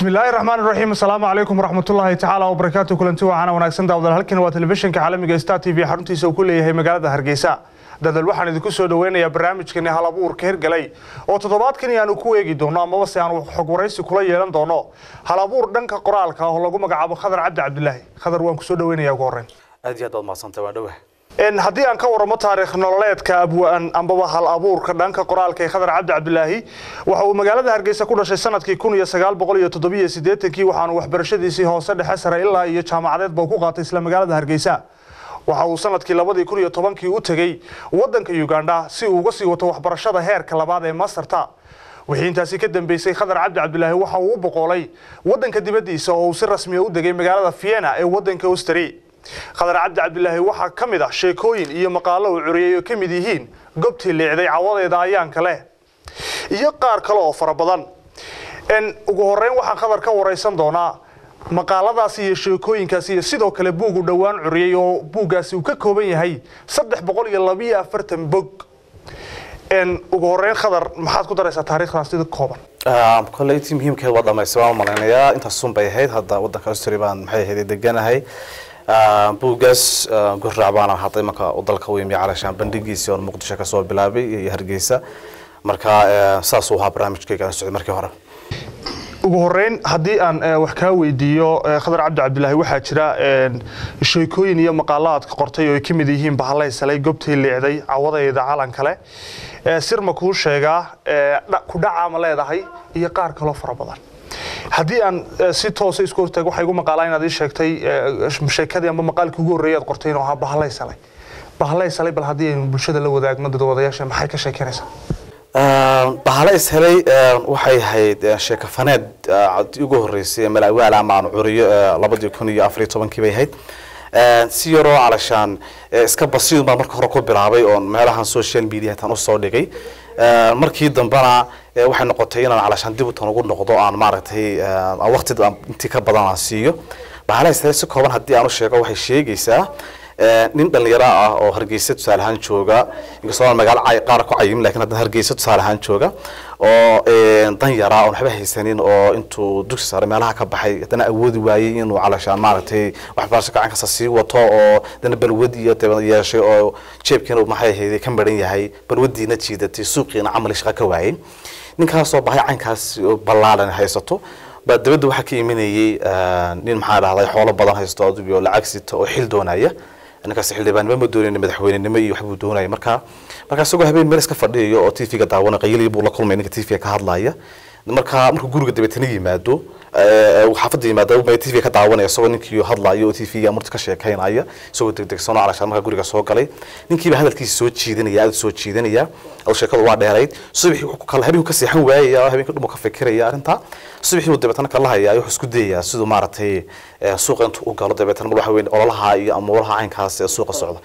bismillaahi raxmaan raxiim asalaamu calaykum waraxmatullaahi tacaala wabarakaatu kulanti waxaana wanaagsan daawadaal halkan waa telefishinka caalamiga star t v xaruntiisa uu ku leeyahay magaalada hargeysa. Dadal waxaan idinku soo dhaweynayaa barnaamijkani hal abuurka hirgalay oo toddobaadkani aanu ku eegi doono amaba se aan xog waraysi kula yeelan doono. Hal abuur dhanka qoraalka oo lagu magacaabo khadar cabdi cabdilaahi khadar waan ku soo dhaweynaya ugu horreyn. Aad iyo aad baad mahadsantay waan dhowah haddii aan ka waramo taariikh nololeedka abwaan ambaba hal abuurka dhanka qoraalka ee khadar cabdi cabdilaahi. Waxa uu magaalada hargeysa ku dhashay sannadkii siddeetankii waxaanu waxbarashadiisii hoose dhexe sare ilaa iyo jaamacadeedba ku qaatay isla magaalada hargeysa. Waxa uu sannadkii tobankii u tegey wadanka uganda si uu uga sii wato waxbarashada heerka labaad ee masterta wixii intaasi ka dambeysay khadar cabdi cabdilaahi waxa uu u boqoolay wadanka dibaddiisa oo uu si rasmiya u degay magaalada vienna ee wadanka austri khadar cabdi cabdilaahi waxaa ka mid ah sheekooyin iyo maqaalo uu curiyay oo ka mid yihiin gobtii liicday cawadeeda ayaanka leh. Iyo qaar kale oo fara badan. Ugu horeyn waxaan khadar ka waraysan doonaa maqaaladaasi iyo sheekooyinkaasi iyo sidoo kale buug uu dhowaan curiyey oo buuggaasi uu ka kooban yahay saddex boqol iyo labiyo afartan bog. Ugu horeyn khadar maxaad ku daraysaa taariikhdaas sida kooban? Kolley intii muhiimkeed waa dhamaystay waan malaynayaa intaasun bay ahayd. Hadda wadanka austria baan maxay ahayd deganahay buuggaas guraac baana hadda imanka dalka u yimi calashaan bandhigiisii oon muqdisho ka soo bilaabay iyo hargeysa. Marka saasuu ahaa barnaamijkayga socday markii hore. Ugu horeyn haddii aan wax kaa weydiiyo khadar cabdi cabdilaahi waxaa jira sheekooyin iyo maqaalo aad qortay oo ay ka mid yihiin bahalay salay gobtii liicday cawadayda calan kale. Sir ma kuu sheegaa ku dhacaa ma leedahay iyo qaar kaloo fara badan haddii aan si toosa isku hortaag waxaa igu maqaalaa inaad ii sheegtay sheekadii amba maqaalkii ugu horreeyay aad qortay inuu ahaa bahalay salay. Bahalay salay bal haddii aynu bulshada la wadaagno dadwadayaasha maxay ka sheekeynaysaa? Bahale is helay waxay ahayd sheeko faneed ugu horeysay malaawaal ama aan curiyo labadii kun iyo afariyo tobankii bay ahayd. Si yaroo calashaan iska basiid baan marka hore ku bilaabay oon meelahan social media tan u soo dhigay. Markii dambena waxay noqotay inaan calashaan dib utan ugu noqdo aan maaragtay waqti intii ka badan aan siiyo. Is helay si kooban haddii aan u sheego waxay sheegaysaa nin dhalinyaro ah oo hargeysa tusaale ahaan jooga inkastoo magaalo qaar ku cayim laakiin haddana hargeysa tusaale ahaan jooga oo dan yaraa oon waxba haysanin oo intuu dugsi sare meelaha ka baxay haddana awoodi waayey inuu calashaan maaragtay waxbarasho gacan kasta sii wato oo haddana balwad iyo dabeed yeeshay oo jeebkiina maxay ahayd ka maran yahay balwadiina jiidatay suuqiina camali shaqo ka waayey ninkaasoo bahay caynkaas ballaaran haysato. Baa dabadda waxaa ka imanayay nin maxaa dhahday xoolo badan haysto adugo lacag sita oo xil doonaya. Ninkaas xildhibaannimo ma madaxweynenimo iyo waxbuu doonaya marka marka isagoo habeen meel iska fadhiyayo oo tv-ga daawana qayilii buu la kulmay ninka tv-ga ka hadlaya marka markuu guriga dabeetana yimaado xaafadda yimaado tv ka daawanaya isagoo ninkii hadlayo oo tv marti ka sheekaynaya isagoo degdegsanoo calashaan markaa guriga soo galay. Ninkiiba hadalkiisa soo jiidanaya aad soo jiidanaya sheekadu waa dheerayd. Subaxii habeenku ka seexan waayaya habeenka dhumu ka fikiraya arrintaa. Subaxii uu dabeetana kala hayaa wuxuu isku dayayaa siduu maaragtay suuqa intuu u galo dabeetana waxa weyn ololaha iyo amuuraha caynkaas ee suuqa socda.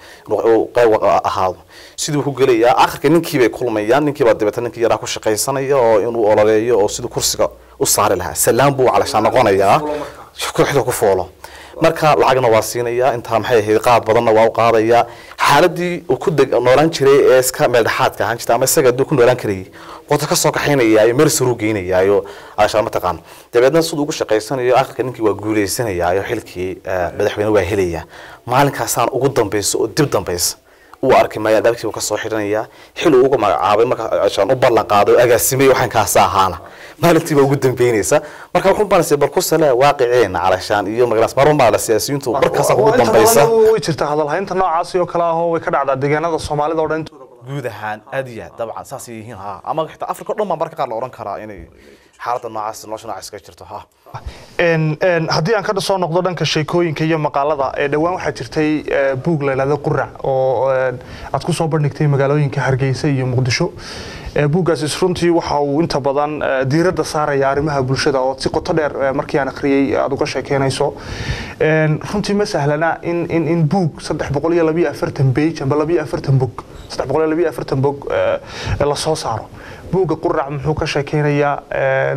Qayb ahaado. Siduu ku gelayaa akhirka ninkii bay kulmayaan. Ninkii baa dabeetana ninkii yaraa ku shaqaysanaya oo inuu ololeeyo oo siduu kursiga u saari lahaa. Salaam buu calashaan noqonayaa. Kooxda ku foolo marka lacagna waa siinayaa intaa maxay ahayd qaad badanna waa u qaadayaa. Xaaladii uu ku noolaan jiray ee iska meel dhexaadka ahaan jirta ama isaga hadduu ku noolaan karayay wata ka soo kaxaynayaayo meel saruu geynayaayo calashaan mataqaan dabeedna siduu ugu shaqaysanayo akhirka ninkii waa guuleysanayaayo xilkii madaxweyne waa helayaa. Maalinkaasaan ugu dambaysa oo dib dambaysa uu arkay maya albaabkii ka soo xidhanayaa. Xil uu uga magacaabay markaan u ballan qaaday agaasimay waxaan kaasa ahaana maalintii baa ugu dambeynaysa. Marka wuxuu baanaysa bal ku sale waaqiceena calashaan iyo magalaas marwan baa la siyaasiyiintu markaas ugu dambaysa way jirtaa hadalhaynta noocaasi oo kale ah oo way ka dhacdaa deegaanada soomaalida oo dhan. Intooda guud ahaan aad iyo aad dabcan saasay yihiin ha ama xitaa afrika o dhan baa marka qaar la oran karaa inay xaaladda noocaas nolosha noocaas ka jirto ha. Haddii aan ka soo noqdo dhanka sheekooyinka iyo maqaalada ee dhowaan waxaa jirtay buug la yidhahdo qurac oo aad ku soo bandhigtay magaalooyinka hargeysa iyo muqdisho. Buuggaasi runtii waxa uu inta badan diiradda saaraya arrimaha bulshada oo si qoto dheer markii aan akhriyey aad uga sheekeynayso runtii ma sahlana in in in buug saddex boqol iyo labiyo afartan page amba labiyo afartan bog saddex boqol iyo labiyo afartan bog la soo saaro buugga qurac muxuu ka sheekeynayaa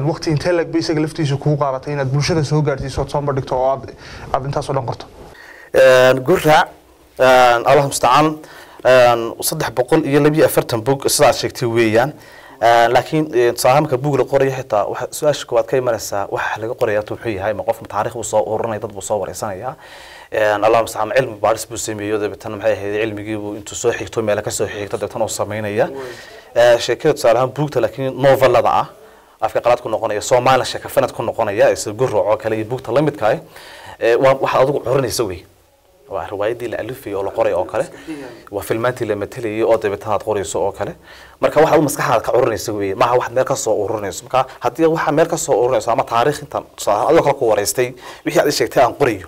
waqti intee lag isaga laftiisa kugu qaadatay inaad bulshada soo gaarsiiso ood soo bandhigto oo aad aad intaasoo dhan qorto? Gurac allah mustacaan saddex boqol iyo labiyo afartan bog sidaad sheegtay weeyaan. Laakiin tusaalaha marka buug la qorayo xitaa su'aasha koowaad ka imanaysaa waxa laga qoraya tu muxuu yahay ma qof taariikh buu soo ururinaya dad buu soo wareysanaya allah mustacaan cilmi baaris buu sameeyo dabeetana maxay ahayd cilmigiibuu intuu soo xigto meela ka soo xigto dabeetana uu sameynaya. Sheekada tusaalahaan buugta laakiin novelada ah afka qalaad ku noqonaya soomaaliya sheeka fanad ku noqonaya isa gurooc oo kale iyo buugta la midka ah waa waxaad adigu curinaysa wey. Waa riwaayadii la alifayay oo la qoray oo kale. Waa filmaantii la matalayay oo dabeetana aad qorayso oo kale. Marka waxaad maskaxdaada ka curinaysa wey maaha waxaad meel ka soo ururinayso. Marka haddii waxaa meel ka soo ururinayso ama taariikh tusaale adigoo kale ku wareystay wixii aad sheegtay aan qorayo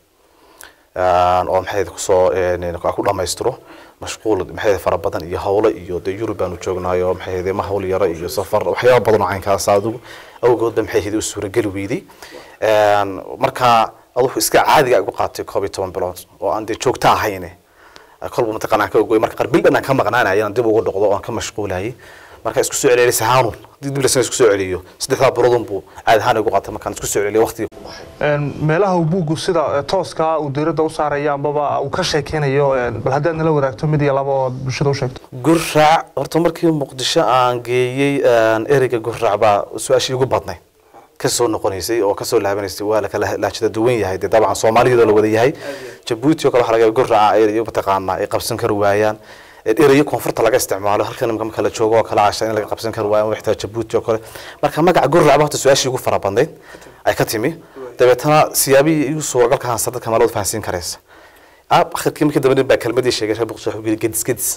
oo maxay ku soo ku dhamaystiro mashquul maxay fara badan iyo hawlo iyo dee yurub baanu joognaayo maxay ma hawl yaro iyo safar waxyaaba badan oo caynkaas adigu awgoodba maxay ahayd u suurageli weyday marka wuxuu iska caadiga igu qaatay koob iyo toban bilood oo aan dee joogto ahayne kolba mataqaanaa ka ogoy marka qarbil dhan aan ka maqnaanaya aan dib ugu dhaqdo oo aan ka mashquulayay marka isku soo celiyay sahaanun dib la isku soo celiyo. Saddexda biloodun buu caadi ahaan igu qaatay markaan isku soo celiyo waqti meelaha uu buuggu sida tooska uu diiradda u saaraya ambaba uu ka sheekeynayo bal haddaad nala wadaagto mid iyo laba oo bulshada u sheegto. Guraac horta markii muqdisho aan geeyey ereyga guraac baa su'aashii igu badnay. Kasoo noqonaysay oo ka soo laabanaysay waa lakala laajada duwan yahay. Dee dabcan soomaaliyadoo la wada yahay. Jabuuti oo kale waxa laga guraaca erayo mataqaanaa ay qabsan kari waayaan erayo koonfurta laga isticmaalo halkan imka marka la joogo oo kale casha in laga qabsan kari waayo xitaa jabuuti oo kale. Marka magaca guraac ba horta su'aashii ugu fara badnayd ay ka timi. Dabeetana siyaabihii igu suuragalka hansa dadka maalooda fahansiin karaysa. Akhirkii markii dambe baa kelmadii sheegay reer boqosoo wuxuu yidhi gedis gedis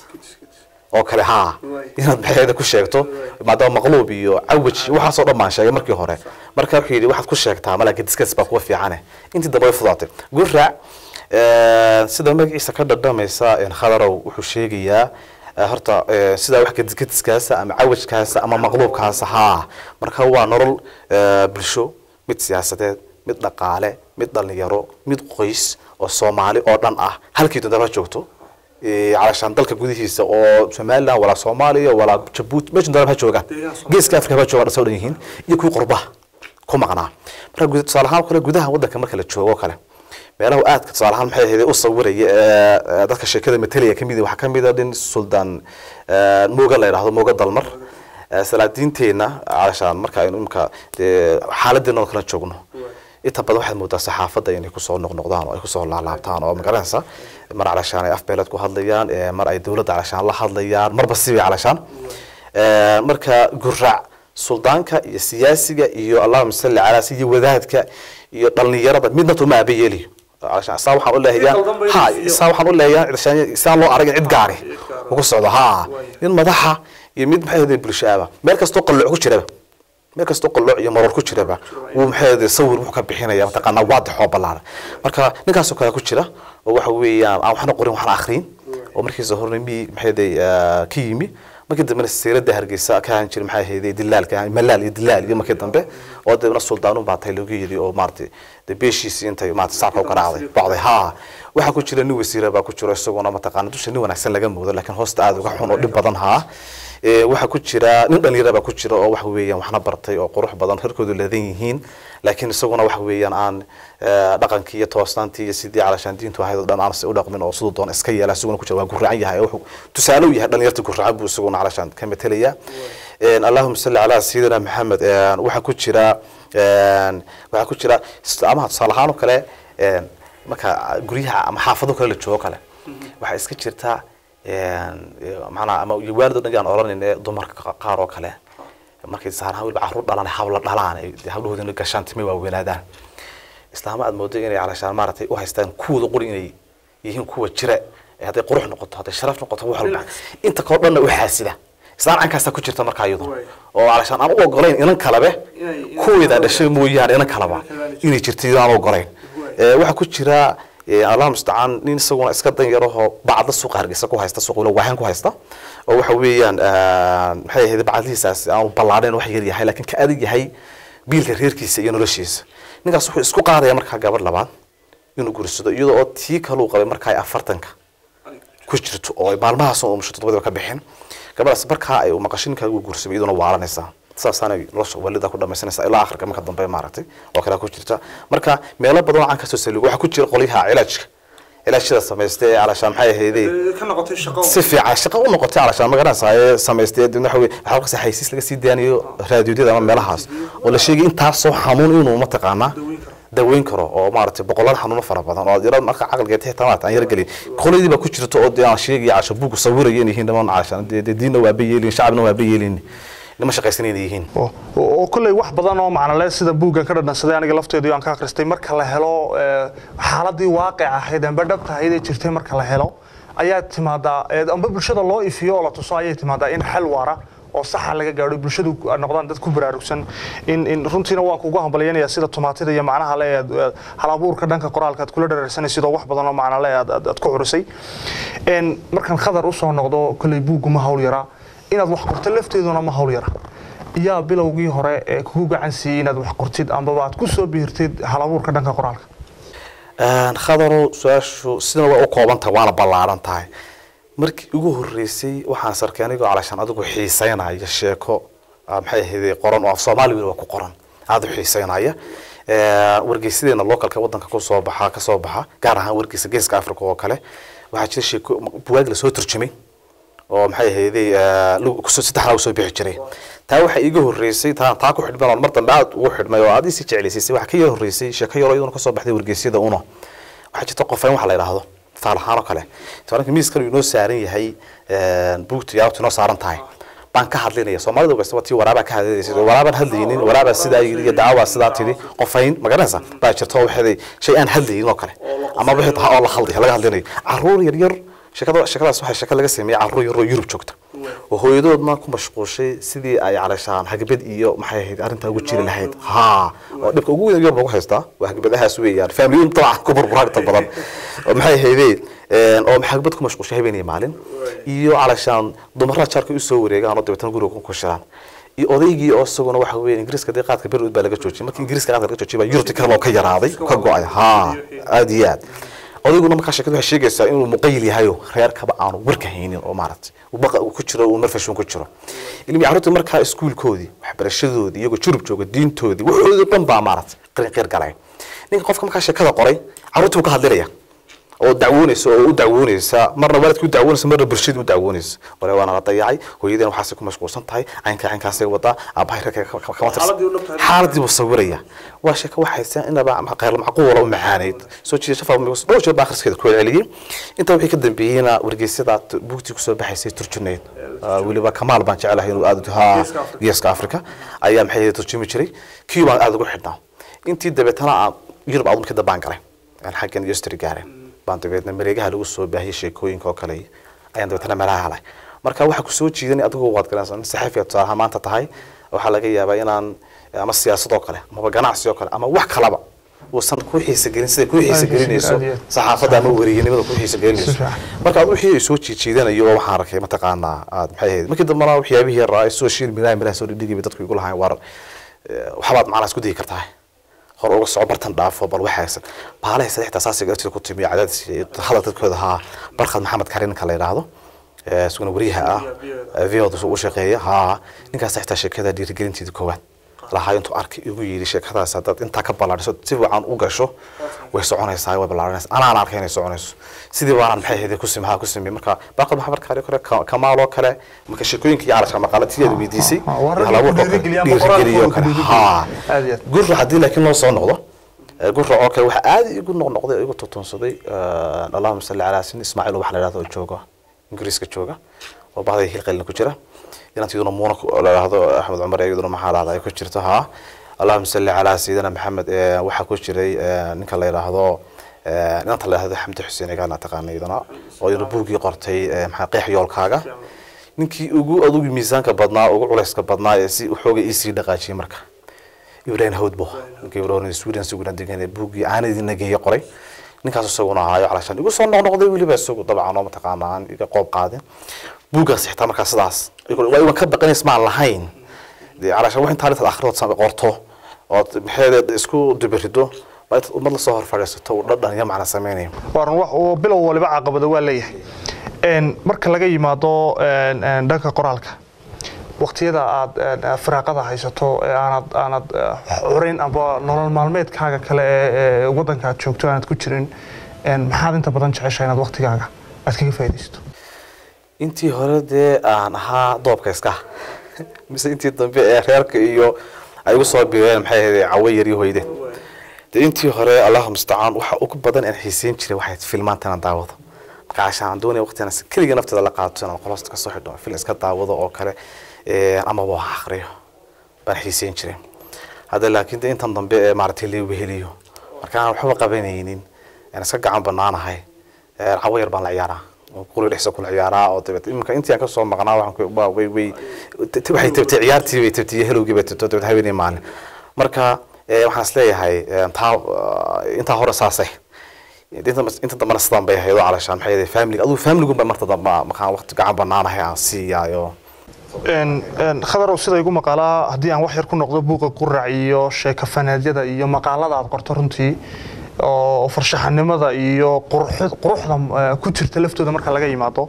oo kale haa. Inaad maxeeda ku sheegto maadaama maqluub iyo cawaj waxaasoo dhan baan sheegay markii hore. Marka wuxuu yidhi waxaad ku sheegtaa malaa gedis gedis baa kuwa fiicane intii dambe way fudaatay guraac sida magaciisa ka dhadhamaysa khadarow wuxuu sheegayaa horta sidaa wax gedisgediskaasa ama cawajkaasa ama maqluubkaasa haa marka waa nolol bulsho mid siyaasadeed mid dhaqaale mid dhalinyaro mid qoys oo soomaali oo dhan ah. Halkii dondaba joogto calashaan dalka gudihiisa oo somaliland walaa soomaaliya walaa jabuuti meesha dondaba ha joogaan. Geeska afrika ha joogaan soo dhan yihiin. Iyo kuwii qurbaha ku maqnaa. Marka tusaale ahaan kale gudaha waddanka marka la joogo kale meelaha aadka tusaale ahaan maxay ahayd u sawiraya dadka sheekada matalaya ka mid waxaa ka mid a nin suldaan mooga la yidhahdo mooga dalmar. Salaadiinteenna calashaan marka aynu imka dee xaaladeena kala joogno. Inta badan waxaad moodaa saxaafadda inay ku soo noqnoqdaan oo ay ku soo laalaabtaan oo magaranaysa. Mar calashaan ay afbeeleed ku hadlayaan mar ay dowladda calashaan la hadlayaan marba sibay calashaan marka guraac suldaanka iyo siyaasiga iyo allahuma salli calaa iyo wadaadka iyo dhalinyarada midna tuma aaba yeeliyo saa waxaan u leeyahay ha saa waxaan u leeyahay saan loo arag cid gaari ugu socdo ha nin madaxa iyo mid maxay ahayd bulsho aaba meel kastoo qalooc ku jiraba meel kastoo qalooc iyo maroor ku jiraba wuu maxay ahayd sawir wuxuu ka bixinaya mataqaanaa waadix oo ballaaran. Marka ninkaasoo kale ku jira oo waxa weeyaan aan waxna qorin waxna akhriin oo markiisa horna mi maxay ahayd ka yimi markii dambena siirada hargeysa ka ahaan jiray maxay ahayd dilaalka malaal iyo dilaal iyo markii dambe oo dibna suldaanu baatay lagu yiri oo maartay de beeshiisii intay maartay saarka u garaacday bacday. Ha waxa ku jira nin wasiira baa ku jira isaguna mataqaana dusha nin wanaagsan laga moodo laakiin hoosta aad uga xun oo dhib badan ha waxa ku jira nin dhalinyara baa ku jira oo waxa weeyaan waxna bartay oo qurux badan reerkoodu leedan yihiin laakiin isaguna waxa weeyaan aan dhaqankii iyo toosnaantii iyo sidii calashaan diintu ahayd oo dhan aan si u dhaqmin oo siduu doon iska yeela isaguna ku jira waa guraacan yahay wuxuu tusaale u yahay dhalinyarta guraacan buu isaguna calashaan ka metelaya allahuma salli calaa sayidina maxamed waxaa ku jira waxaa ku jira ama tusaale ahaan oo kale marka guryaha ama xaafado kale la joogo kale waxaa iska jirta manaa ama waalid o dhan aan oranayne dumarka qaar oo kale. Markay saarahaan weliba carruur dhalaan habla dhalaan hablahoodina gashaan timay waa weynaadaan. Islaama aad moodo inay calashaan maaragtay u haystaan kuwooda quri inay yihiin kuwa jira hadday qurux noqoto hadday sharaf noqoto wax walba. Inta kao dhanna u xaasida. Islaan cankaasaa ku jirta markaa iyadu. Oo calashaan aan u ogolayn inan kalabe kuweeda dhashay mooyaane inan kalaba inay jirto iyadoo aan ogolayn. Waxaa ku jira allah nin isaguna iska dan bacda suuqa hargeysa ku haysta suuq waahan ku haysta. Oo waxa weeyaan maxay ahayd bacdihiisaas aanu ballaadheen wax yar yahay laakiin ka adag yahay biilka reerkiisa iyo noloshiisa. Ninkaas wuxuu isku qaadaya markaa gabadh labaad inuu guursado iyadoo oo tii kaluu qabay markaa afartanka ku jirto oo ay umusho toddobadiiba ka bixin. Gabadhaas markaa ay maqasho ninkaa uu guursamay iyaduna waalanaysaa saasaana nolosha waalida ku dhamaysanaysa ilaa akhirka marka dambe maaragtay oo kale ku jirta. Marka meelo badan oo aan ka soo saligo waxaa ku jira qolyaha cilaajka cilaajyada samaystay alashaan maxay ahaydee? Si fiican shaqo u noqotay alashaan magaranaysa ee samaystay dibna waxa weye waxaa halkaas xaysiis laga sii daanayo raadiyoodyada ama meelahaas. Oo la sheegay intaasoo xanuun inuu mataqaanaa daweyn karo. oo maaragtay boqolaal xanuuno fara badan oo yaro marka caqligeed xitaa maarata aan yar gelin. Qoladii baa ku jirta oo aan sheegaya casha buugu sawiraya in yihiin dhamaan cashaan dee diinna waaba yeelin shacabna waaba yeelin nima shaqaysanayna yihiin? Oo kolley wax badan oo macnale sida buuggan ka dhadhansaday aniga lafteedu aan ka akhristay marka la helo xaaladii waaqic ahayd amba dhabta jirtay marka la helo ayaa timaadaa amba bulshada loo ifiyo oo la tuso ayay timaadaa in xal waara oo saxa laga gaadho bulshadu noqdaan dad ku baraarugsan. In in runtiina waan kugu hambalyanaya sida tumaatida iyo macnaha le aad hal abuurka dhanka qoraalka aad kula dhararsanaysid oo wax badan oo macna le aad ku xurisay markaan khadar u soo noqdo kolley buuggu ma hawl yaraa inaad wax qorto lafteeduna ma hawl yara. Yaa bilowgii hore ee kugu gacan siiyey inaad wax qortid ambaba aad ku soo biirtid hal abuurka dhanka qoraalka? Khadaro su'aashu sidana waa u kooban tahay waana ballaaran tahay. Markii ugu horeysay waxaan sarkay anigoo calashaan adigu xiiseynaya sheeko maxay ahayd qoran oo af soomaaliga waa ku qoran. Aada u xiiseynaya wargeysadeena localka wadanka ku soo baxa ka soo baxa gaar ahaan wargeysa geeska africa oo kale. Waxaa jira sheeko buwaag la soo turjumay oo maxay ahayday saddex lagu soo bixi jiray. Taa waxaa iiga horeysay taa ku xidhmay oon mar dambe aad ugu xidhmay oo aad isii jeclaysiisay waxaa ka yar horeysay sheeko yaroo iyaduna ka soo baxday wargeysyada uno. Waxaa jirta qofayn waxa la yidhaahdo tusaale ahaan oo kale. Tusaale miiskan uu inoo saaran yahay buugta yaabtu inoo saaran tahay baan ka hadlinaya. Soomaalida ogasta tii waraabaa ka hadlinaysa waraabaan hadlaynin waraabaa sidaa yidhi iyo dacwaa sidaa tidhi qofayn ma garanaysa baa jirta oo waxeeday shay aan hadlaynin oo kale. Ama wixii tahaa oo la hadlay laga hadlinayo carruur yar sheekada sheekadaas waxaa sheeko laga sameeyey carruur yaroo yurub joogta. Oo hooyadoodna ku mashquushay sidii ay calashaan hagbad iyo maxay ahayd arrintaa ugu jiri lahayd. Ha oo dhibka ugu weyn yurub lagu haystaa waa hagbadahaas weeyaan. Faamiliyun dabcan ku burburaan inta badan. Oo maxay ahaydee oo hagbad ku mashquushay habeen maalin? Iyo calashaan dumaraha jaarka u soo wareegaan oo dabeetana guriga ku shiraan iyo odaygii oo isaguna waxa weeye ingiriiska dee qaadka berood baa laga joojiyay markii ingiriiska qaadka laga joojiyay baa yurubti kale oo ka yaraaday ka go'ay. Ha aada iyo aad odayguna markaa sheekadu waxay sheegaysaa inuu muqayil yahayo reerkaba aanu warka haynin oo maaragtay baqa ku jiro uu marfashun ku jiro. Ilmi carruurta markaa iskuulkoodii waxbarashadoodii iyagoo jurub jooga diintoodii waxoodii dhan baa maaragtay qarinqeer galay ninka qofka markaa sheekada qoray carruurtii buu ka hadlinaya oo dacwoonaysa oo u dacwoonaysa marna waalidkii u dacwoonaysa marna bulshadii u dacwoonaysa wale waana la dayacay. Hooyadeen waxaasay ku mashquulsan tahay. Caynkaa caynkaasay wadaa aabahay reerka kama tirsan xaaladii buu sawiraya. Waa sheeko waxaysa inaba qeyr macquula u macaaneyd soo jiidasho fara dhowr jeer baa akhriskeeda ku celceliyey intaa wixii ka dambeeyeyna wargeysyada buugtii ku soo baxaysay turjuneyd weliba kamaal baan jecelahay inuu aad ha geeska africa ayaa maxay turjumi jiray? Kii baan aada ugu xidhnaa. Intii dabeetana aan yurub aad markii dambaan galay. Aan xaggan yostri gaareen baan dabeedna mareegaha lagu soo baahiyey sheekooyinka oo kale ayaan dabeetana meelaha helay marka waxaa ku soo jiidanay adigu waad garanaysaa in saxafiya tusaalaha maanta tahay waxaa laga yaabaa inaan ama siyaasad oo kale amaba ganacsi oo kale ama wax kalaba uusan ku xiisa gelin sida ku xiisa gelinayso saxaafadda ama weriyanimada ku xiisa gelinayso marka aad wixii soo jiijiidanayo oo waxaan arkay mataqaanaa aad maxay ahayd markii dambena waxyaabihii yaraa social media meelaha soo dhigay dadku igu lahayn war waxbaad macnaha isku dayi kartaa hor uga soo bartan dhaafo bal waxaagsan baalaha saddexda saasiga agtida ku timiyo cadaadis hadal dadkooda haa. Barkad maxamed karin ninka la yidhaahdo isaguna wariyaha ah. Vod u shaqeeya. Haa ninkaas xitaa sheekada dhiirigelinteeda koowaad lahaa intuu arkay igu yidhi sheekadaas haddaad intaa ka ballaadhiso si fiican u gasho way soconaysaa way ballaadhanaysa anaan arkay inay soconayso. Sidii baanaan maxay ahayd ku simi haa ku simi. Marka barkad maxamed kaari kore kamaal oo kale marka sheekooyinka iyo calasha maqaalatiyeeda weydiisay dhiirigeliyo kale. haa gurra haddii laakiin loo soo noqdo gurra oo kale waxaa aada igu noqnoqday igu tutunsaday allahuma salli calaa sin ismaaciil waxa la yidhahdo oo jooga ingiriiska jooga oo bahday hilqalina ku jira inanta iyaduna muuna la yidhaahdo axmed cumar iyaduna maxaa lahda ay ku jirto haa allahuma salli calaa sayidina maxamed waxaa ku jiray ninka la yidhaahdo inanta la yidhahdo xamdi xuseen egaana taqaana iyaduna oo iyaduna buugii qortay maxaa qeex yoolkaaga. Ninkii ugu adugu miisaanka badnaa ugu culayska badnaa ee si waxooga iisii dhaqaajiyay marka. Ibrahim hawdbo ninkii ibrahim sweden sweden degan buugii aanadii nageeye qoray. Ninkaas isaguna ahaayo calashaan igu soo noqnoqday weliba isagu dabcan oo mataqaana aan iga qoob qaadin buuggaas xitaa markaa sidaas. Waa ka baqanays maan lahayn. Dee calashaan wax intaa intaad akhridood same qorto ood maxeedeed isku dibirido waa intaad ummad la soo hor fadhiisato uu dhadhan iyo macna samaynayo waaran wax uu bilow waliba caqabada waa leeyahay. Marka laga yimaado dhanka qoraalka waqtiyada aad firaaqada haysato aanad aanad eh, xurayn amba nolol maalmeedkaaga kale ee waddanka aad joogto aanad ku jirin maxaad inta badan jeceshahay inaad waqtigaaga aad kaga faa'iidaysto intii hore dee aan ahaa doobka iska. Mise intii dambe ee reerka iyo ay igu soo biireen maxay ahayd cawo yar iyo hoydeen dee intii hore allahu mustacaan waxa ugu badan aan xiiseyn jiray waxay filmaanta inaan daawado. Marka aan doonaya waqti inaan keliga nafteeda la qaato inaan qolosta ka soo xidho fil iska daawado oo kale amaba wax akhriyo baan xiiseyn jiray. Hadda laakiin dee intan dambe ee maaragtay la weheliyo marka aan waxba qabanaynin aan iska gacan banaanahay cawo yar baan la ciyaaraa oo quri dhexsa kula ciyaaraa oo dabeet iminka intii aan ka soo maqnaa waxaan way way waxay tabtay ciyaartii bay tabtay iyo helowgii bay tabtay dabeet haweeney maalin marka ee, waxaan is leeyahay ee, taa ah, intaa hore saasay. Inta dambana sidaan bay ahayd oo calashaan. Maxay ahayd family adigu family ba marta dambe markaan waqti gacan banaanahay aan siiyaayo khadarow sida igu maqaalaa haddii aan wax yar ku noqdo buuqa qurac iyo sheeko fanaadyada iyo maqaalada aad qorto runtii oo farshaxanimada iyo quruxda eh, ku jirta laftooda marka laga yimaado.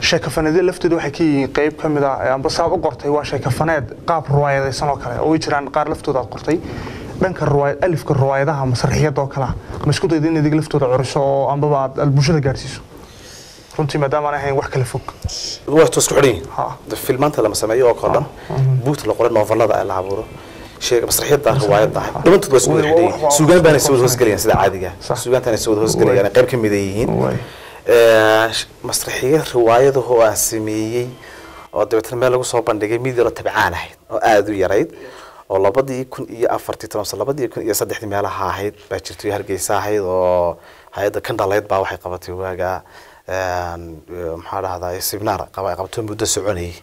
Sheeko fanaadyada laftooda waxay ka yihiin qayb ka mid ah amba saad u qortay waa sheeko faneed qaab ruwaayadaysan oo kale oo way jiraan qaar laftooda aad qortay. Dhanka ruwaayad alifka ruwaayadaha masraxiyada oo kale ah ma isku dayda in idig laftooda curiso oo ambaba aad bulshada gaarsiiso? Runtii maadaama aan ahayn wax kala fog. Waa isku xidhan. De filmaanta lama sameeyo oo kale dhan buugta la qoray novelada la abuuro sheega masraxiyada riwaayada dhamantood waa isku wada xidhan yihiin suugaan baana soo wada hoosgelayaan sida caadiga. Suugaantaana soo wada hoosgelayaan qayb ka mid ay yihiin. Masraxiyad riwaayadahu aan sameeyey oo dabeetana meel lagu soo bandhigay mid yaroo tabcaan ahayd oo aada u yarayd oo labadii kun iyo afartii toban sano labadii kun iyo saddexdii meelaha ahayd baa jirtay hargeysa ahayd oo hay'adda kandhaleyd baa waxay qabatay waaga maxaa dhahdaa sibnaar qabato muddo soconayay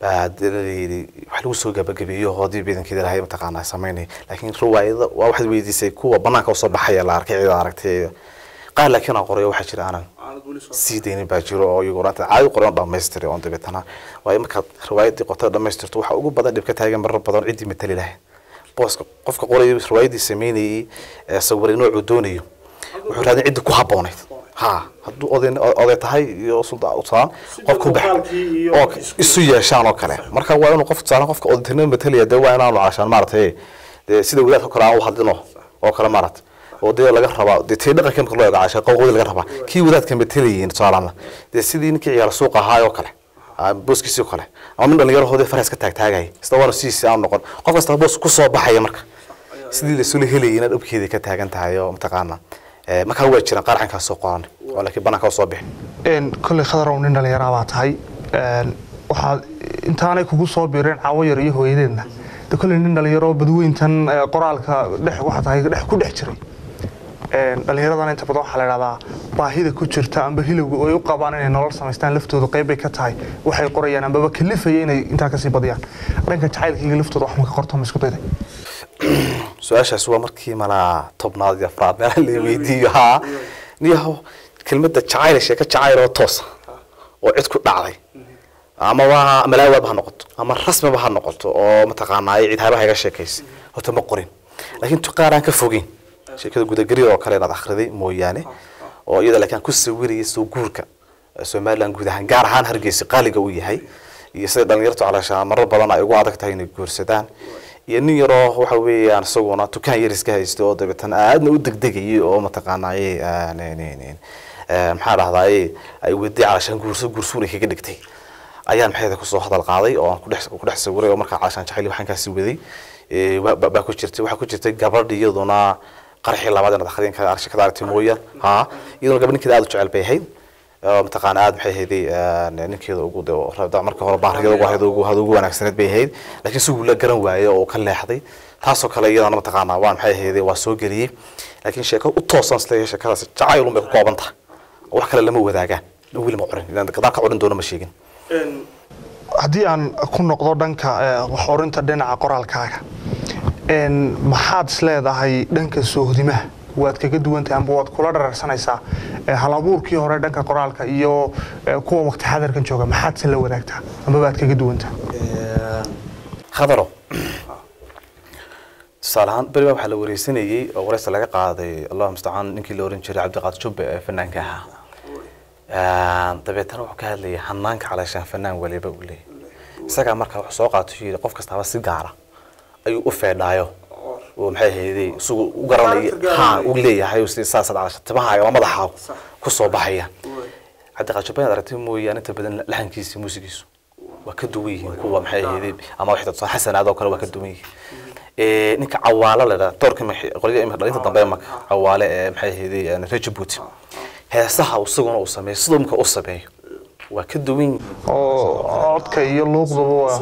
baa wax lagu soo gabagabeeyo hoodii badankeeda lahay mataqaanaa samaynay laakiin riwaayada waa waxaad weydiisay kuwa banaanka u soo baxaya la arkay cid aragtay. Qaar laakiin aan qorayo waxaa jira aanan sii daynin baa jiro oo iyagu raanta caadi qoran dhamaystiray oon dabeetana. Waayo markaad riwaayadii qotada dhamaystirto waxa ugu badan dhib ka taagan marar badan ciddii matali lahayd booska qofka qoraya riwaayadii sameynayay ee sawiray noocuu doonayo wuxuu raadin ciddi ku habboonayd ha hadduu oday tahay iyo sultaan bax. isu yeeshaan oo kale. marka waa inuu qof tusaalan qofka odaytinimo matalaya dee waa inaanu caashaan maaragtay. Dee sida wadaadka kale aan u hadlino oo kale maaragtay. Oo dee laga rabaa dee dhaqanka marka loo eego caashaan qowqoodi laga rabaa kii wadaadka matalayiin tusaalan dee sidii ninkii ciyaar suuqa ahaay oo kale ah, booskiisii oo kale. Ama min dhalinyarahoodii faraska taagtaagaya sida waana sidiisi aan noqon. Qof kasta boos ku soo baxaya marka. Sidii laisula helayay inaad dhubkeedii ka taagan tahay oo mataqaana Eh, markaa waa jiraan qaar caynkaas soo qoran oo laakiin banaanka soo bixi. Een kolley khadarow nin dhallinyaraa baa tahay. Waxaad intaanay kugu soo biireen caawo yar iyo hooyadeedna de kolley nin dhallinyaro badweyntan eh, qoraalka dhex waxaa tahay dhex ku dhex jiray. Dhallinyaradana inta badan waxaa la idhahdaa baahida ku jirta amba hilowga oo ay u qabaan inay nolol samaystaan laftooda qayb bay ka tahay. Waxay qorayaan ambaba kalifaya inay intaa ka sii badiyaan. Dhanka jacaylkaiga laftooda wax ma ka qorto ma isku dayday su'aashaas waa markii malaa tobnaad iyo afraad meelaha la weydiiyo haa. Niyahow kelmadda jacayl sheeka jacayl oo toosa oo cid ku dhacday. Ama waa malaawaaba ha noqoto ama rasmiba ha noqoto oo mataqaanaa cid iga sheekaysay horta ma qorin. Laakiin qaar aan ka fogeyn sheekada gudagelida oo kale inaad akhriday mooyaane oo iyada laakiin aan ku sawirayay soo guurka somaliland guud ahaan gaar ahaan hargeysa qaaliga uu yahay iyo sida dhalinyartu calaashaa marar badan ay ugu adag tahay inay guursadaan iyo nin yaroo waxa weeyaan isaguna dukaan yar iska haysta oo dabeetana aadna u degdegayay oo mataqaanaaye maxaa dhahdaye ay waday calashaan guurso guursuun ay kaga dhigtay. Ayaan maxayda ku soo hadal qaaday oo aan ku dhex sawiray oo markaa calashaan jacayl waxaan kaasi waday baa ku jirtay waxaa ku jirtay gabadh iyaduna qarxii labaad inaad akhriin ka shakada aragtay mooyaan ha iyaduna gabadh ninkeeda aad u jecel bay ahayd mataqaana aad maxay ahayd ninkeeda ugu de marka hore bahriyada ugu ahayd ugu ugu wanaagsaneed bay ahayd laakiin si uu la garan waayey oo uu ka leexday taasoo kale iyadana mataqaana waan maxay ahayd waa soo geliyey laakiin sheeko u toosan is leeyahay sheekadaasi jacaylun bay ku kooban tahay. Wax kale lama wadaagaan weli ma qorin ilaan gadaal ka qorin doono ma sheegin. Haddii aan ku noqdo dhanka wax orinta dhinaca qoraalkaaga maxaad isleedahay dhanka soohdimaha waad kaga duwantahay amba waad kula dhararsanaysaa ee, hal abuurkii hore dhanka qoraalka iyo kuwa waqti xadarkan jooga maxaad se la wadaagtaa amba baad kaga duwantahay khadaro tusaale ahaan beri baa waxaa la wareysanayey oo wareysa laga qaaday. Allahu mustacaan ninkii la oran jiray cabdiqaadir jubbe ee fanaanka ahaa. Dabeetana wuxuu ka hadlayay hanaanka calaashaan fanaan waliba uu leeyahay. Isagaa markaa wuxuu soo qaato yidhi qof kastaaba si gaara ayuu u feedhaayo isagu u garanaya ha u leeyahay si saasad calaasha timahaaga ama madaxaaga ku soo baxaya. Cabdiqaadir jubbe inaad aragtay mooyaan inta badan laxankiisa muusigiisu waa ka duwan yihiin kuwa maxay ahaydey ama wixii dadsan xasanaad oo kale waa ka duwan yihiin. Ee ninka cawaale la dhaha doorka mix- qolada imika dhalinta dambe maka cawaale ee maxay ahaydey reer Djibouti heesaha isaguna uu sameeyo sidoo imika u sameeyo waa ka duwan oo codka iyo luuqdaba waa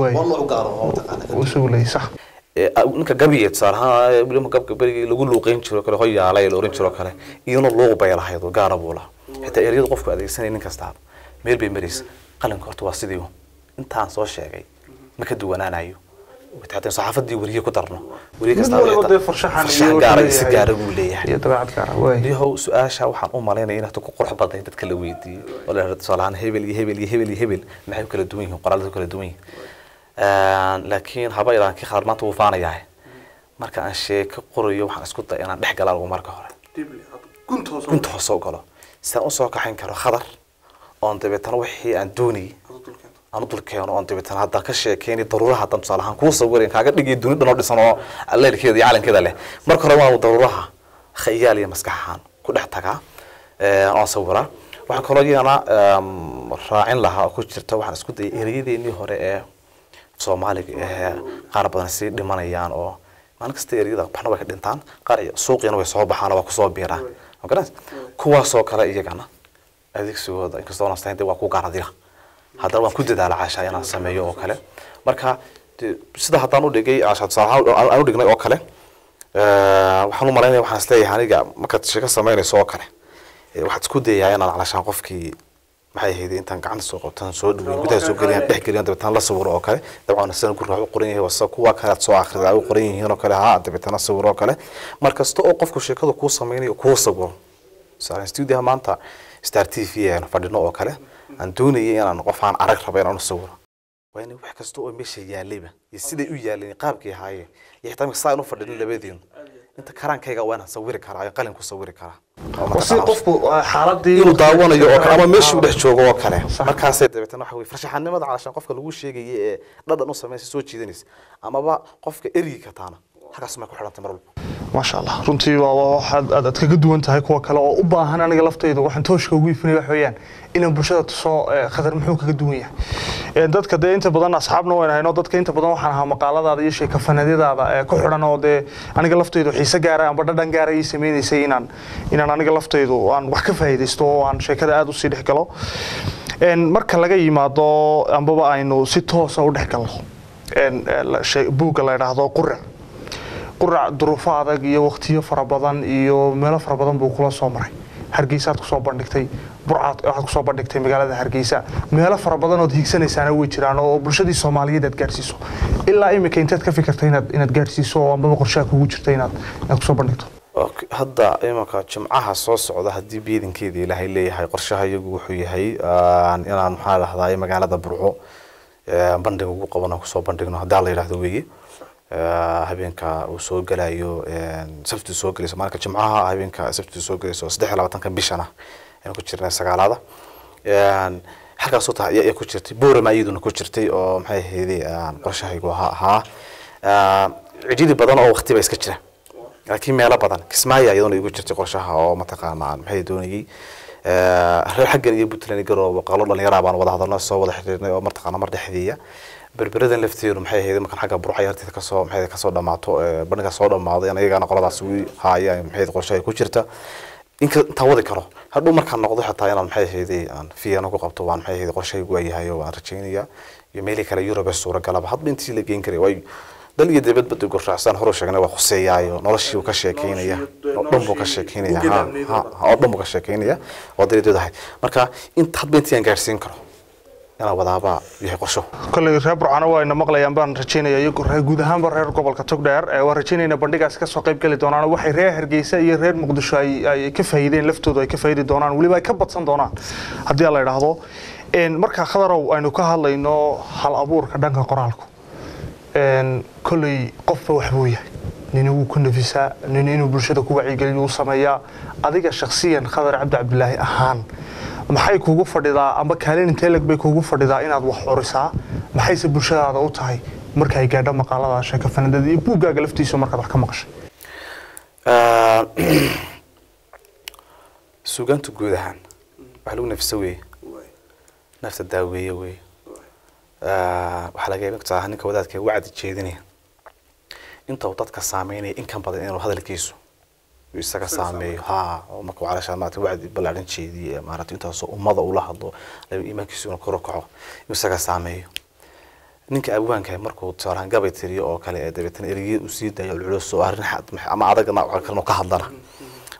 Way. uu isugu leeyahay sax Ee, a- ninka gabiye tusaale ahaan weliba gabka berigii lagu luuqeyn jiro kale hoyaalay la oran jiro kale. Iyaduna luuq bay lahayd oo gaara buu lahaa. Xitaa ereyada qofku adeegsanaya nin kastaaba meel bay maraysa qalinka horta waa sidii un. intaan soo sheegay. Ma ka duwanaanayo? haddii saxaafadii weriye ku darno weriye Mid kastaaba walba xitaa dee farshaxan iyo farshaxan gaara iyo si leeyahay. gaara buu leeyahay iyo dabeecad gaara waay yahow su'aasha waxaan u malaynaya inaad ku qurux baday dadka la weydiiyey oo la yidhahdo tusaale ahaan hebel iyo hebel iyo hebel iyo hebel maxay u kala duwan yihiin qoraaladu kala duwan yihiin laakiin haba ilaan kii qaar maanta wuu faanayahay marka aan sheeko qorayo waxaan isku daya inaan dhex galaa marka hore gunta hoose u galo sidaan u soo kaxayn karo khadar oon dabeetana wixii aan doonayay aan u dulkeeno oon dabeetana haddaan ka sheekeyni daruuraha haddaan tusaale ahaan kuu sawirin kaaga dhigay duni dhan oo dhisan oo leerkeeda iyo calankeeda leh. Marka hore waan daruuraha khayaal iyo maskax ahaan ku dhex tagaa oon sawiraa waxaan kaloo iyana raacin lahaa oo ku jirta waxaan isku dayay ereyadeenii hore ee soomaaliga ee qaar badan sii dhimanayaan oo maalin kasta ereyada baxna way ka dhintaan qaar suuqiyana way soo baxaan oo waa ku soo biiraan. Kuwaasoo kale iyagana adeegsigooda inkastoo nastayn dee waa ku gaar adiga haddana waan ku dadaala caasha inaan sameeyo oo kale. Marka sida haddaan u dhigay caasha tusaale ahaan aan- aan u dhignay oo kale waxaan u malaynaya waxaan is leeyahay aniga markaad sheeko samaynayso oo kale waxaad isku dayayaa inaan calashaan qofkii maxay ahayd intaan gacanta soo qabtaan soo dhaweyn gudaha soo geliyaan dhex geliyaan dabeetana la sawiro oo kale dabcan sidan guri wax u qoran yahay wasa kuwa kale aad soo akhrida ay qoran yihiin oo kale ha dabeetana sawiro oo kale. Mar oo qofku sheekada kuu sameynayo kuu sawiro stuudiyaha maanta star t v aan fadhino oo kale aan doonayay inaan qof aan arag raba inaan u sawiro waa in wax kasta oo meesha yaalayba iyo siday u yaaleen qaabkay ahaayeen iyo xitaa saa aan u fadhino labadeenu inta karaankayga waa inaan sawiri karaa iyo qalin ku sawiri karaa. Oo si qofku ah, xaaladii inuu daawanayo oo kale ama meeshuu dhex joogo oo kale. Markaasay dabeetana waxa weye farshaxanimada calashaan qofka lagu sheegaya ee dhadhan u samaysa soo jiidanaysa. Amaba qofka eryi kartaana halkaas may ku xidhantay mar walba maasha allah runtii waxaad aad aad kaga duwan tahay kuwa kale oo u baahan aniga laftayda. Waxaan tooshka ugu ifinaya wax weeyaan. Inaan bulshada tuso eh, khadar muxuu kaga duwan yahay? Eh, dadka dee inta badan asxaabna waan hayno dadka inta badan waxaan ahaa maqaaladaada iyo sheekafanadyadaada ee ku xidhan oo dee aniga laftaydu xiise gaara amba dhadhan gaara ii sameynaysay inaan inaan aniga laftaydu aan wax ka faa'iidaysto oo aan sheekada aad u sii dhex galo. Marka laga yimaado ambaba aynu si toosa u dhex galno. Eh, buugga la yidhaahdo qurac qurac duruufo adag iyo waqtiyo fara badan iyo meelo fara badan buu kula soo maray. Hargeysaad ku soo bandhigtay waxaad ku soo bandhigtay magaalada hargeysa. Meelo fara badan ood hiigsanaysaana way jiraan oo bulshadii soomaaliyeed aad gaarsiiso. Ilaa imika inteed ka fikirtay inaad inaad gaarsiiso oo ambaba qorshaha kugu jirta inaad inaad ku soo bandhigto. Hadda imanka jimcaha soo socda haddii biidankeeda ilaahay leeyahay qorshaha iyagu wuxuu yahay aan- inaan maxaa dhahdaa magaalada burco bandhig ugu qabano ku soo bandhigno. Haddaa la yidhaahdo weeye habeenka uu soo gelayo sabti soo gelayso maalinka jimcaha habeenka sabti soo gelayso saddex labaatanka bishana ayaan ku jirnay sagaalaada halkaasoo tahay ayaa ku jirtay boorama iyaduna ku jirtay oo maxay ahaydey qorshahaygu ahaa cidhidi badan oo waqti ba iska jira laakiin meelo badan kismaayo iyaduna igu jirtay qorshaha oo mataqaana aan maxay doonayay reer xaggan iyo puntland garoobo qalo dhalinyara baan wada hadalno soo wada xiriirnay oo mataqaana mar dhexdeeya berberadan lafteedu maxay ahayd? Markaan xagga burca yarteeda ka soo maxay ka soo dhamaato bandhiga soo dhamaaday an iyagana qoladaas ugu haaya maxay qorshaha ku jirta. Intaa wadi karo hadhow markaan noqdo xitaa inaan maxay ahayd aan fiyana ku qabto waan maxay ahayd qorshahaygu waa yahay oo waan rajaynaya iyo meelii kale yurub ee suuragalaba hadba intii la geyn karay waayo dal iyo dibadba dib gurraacsan hore u sheegnay waa khuseeyaayo noloshii ka sheekeynaya oo dhan buu ka sheekeynaya. Oo dhan buu ka sheekeynaya oo dalideed ahayd. Marka inta hadba intii aan gaarsiin karo inaan wadaaba yahay qorsho kolley reer burcano waa ina maqlayaan baan rajaynaya iyagu guud ahaanba reer gobolka togdheer ee waan rajaynayna bandhigaas ka soo qayb geli doonaan waxay reer hargeysa iyo reer muqdisho ay ka faa'iideen laftooda ay ka faa'iidi doonaan. Weliba ay ka badsan doonaan. Haddii la idhaahdo een marka khadarow aynu ka hadlayno hal abuurka dhanka qoraalku een kolley qofba wax buu yahay. Nin wuu ku nafisaa nin inuu bulshada ku wacyigeliyo u sameeyaa. Adiga shakhsiyan khadar cabdi cabdilaahi ahaan maxay kuugu fadhidaa? Amba kaalin intee leg bay kuugu fadhidaa inaad wax curisaa? Maxayse bulshadaada u tahay? Marka ay gaadho maqaalada sheeko fanadada iyo buuggaaga laftiisa markaad wax ka maqashay. Suugaanta guud ahaan wax lagu nafisa weeye. Nafta daaweeye weeye. Waxaa laga kartaa ninka wadaadka wacdi jeedinaya. Inta uu dadka saameynaya in kan badan inuu hadalkiisu isaga saameeyo ha marka calashaa maarata wacdi ballaaran jeediye maarata intaasoo ummada ula hadlo laba iimaankiisu inuu kor u kaco inuu isaga saameeyo. Ninka abwaanka markuu tusaalahaan gabay tiriyo oo kale ee dabeetana ereyada uu sii daayo culculus oo arrin ama adagna wax kalena ka hadlana.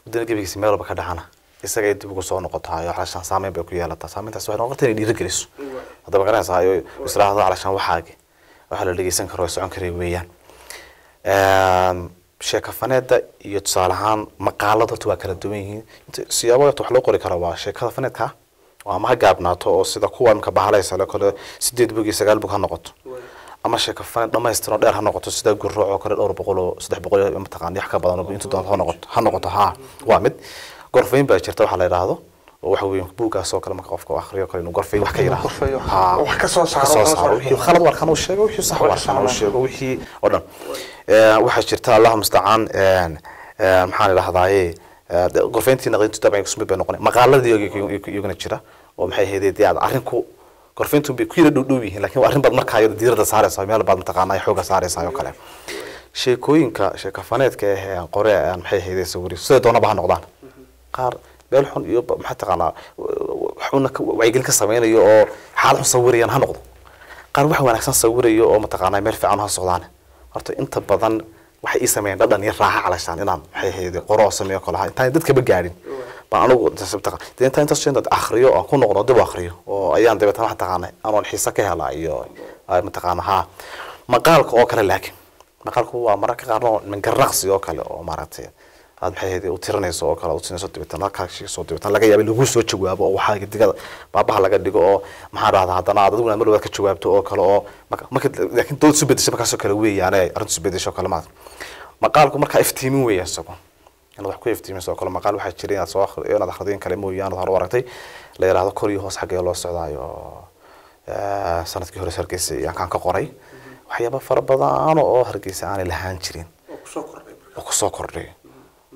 Wadana gabaygiisa meel walba ka dhacana. Isaga ay dib ugu soo noqotahay calashaan saameyn bay ku yeelataa. Saameyntaas waxay noqon kartaa inay dhiirigeliso. Haddaba garanaysaa ayo israahdo calashaan waxaagi waxaa la dhegeysan karo oo socon karay weeyaan sheekafaneeda iyo tusaale ahaan maqaalada horta waa kala duwan yihiin. Siyaabo horta wax loo qori karo waa sheekada faneedka. Oo ama ha gaabnaato oo sida kuwa imka bahalaysa le kale sideed iyo sagaal bog ha noqoto. Ama sheeka faneed dhamaystiran dheer ha noqoto sida gurooc oo kale dhowr boqol oo saddex boqol mataqaan wax ka badan inta doonto ha noqoto ha noqoto ha waa mid. Gorfayn baa jirta waxaa la yidhaahdo oo waxa weeye buuggaas oo kale marka qofka uu akhriyo kale inuu gorfayn wax ka Gorfayn wax- wax ka soo saaro, soo saaro. wixii khalad warkan uu sheego wixii sax Wax warkan uu sheego wixii oo dhan. Waxaa jirta allahu mustacaan maxaan idhahdaaye gorfayntii naqdintu dabcan kusmid bay noqonay. Maqaaladii iyaga- iyaguna jira oo maxay ahayd dee aad arrinku gorfayntu bay ku yara dhow dhow yihiin laakiin waa arrin baad markaa iyada diirada saaraysaa meel baad mataqaanaa xooga saaraysaa oo kale. Sheekooyinka sheekafaneedka ah ee aan qore aan maxay ahayd sawiri siday doonaba ha noqdaan? Qaar beel xun iyo maxaa taqaanaa waxuna wacyigelin ka sameynayo oo xaalad xun sawirayaan ha noqdo. Qaar wax wanaagsan sawirayo oo mataqaanaa meel fiican ha socdaan. Horta inta badan waxay ii sameeyeen dhadhan iyo raaxa calashaan inaan maxay ahayd qoro oo sameeyo kale intaan dadkaba gaadhin baan anigu intaan intaas intaad akhriyo aan ku noqdo dib akhriyo oo ayaan dabeetana waxa taqaanay anoon xiise ka helaa iyo ay mataqaana ha maqaalka oo kale laakiin maqaalku waa mararka qaar oo mingaraqsi oo kale oo maaragtay aad maxay u tirinayso oo kale u tirinayso dabeetana halkaa soo dabeetana laga yaabay lagu soo jawaabo oo waxaa digada baabaha laga dhigo oo maxaa dhahdaa haddana aad adiguna walba ka jawaabto oo kale oo marka laakiin dood isu bedesha markaasoo kale weeyaane arrintu isu bedesho kale maad. Maqaalku markaa iftiimin weeya isagu. Inaad wax ku iftiimiso oo kale maqaal waxaa jira inaad soo inaad akhriyin kale mooyaane hore u aragtay la yidhaahdo kor iyo hoos xaggee loo socdaayo. Sanadkii hore hargeysa ayaan kaan ka qoray. Waxyaaba fara badan oo hargeysa aanay lahaan jirin. Oo ku soo kordhay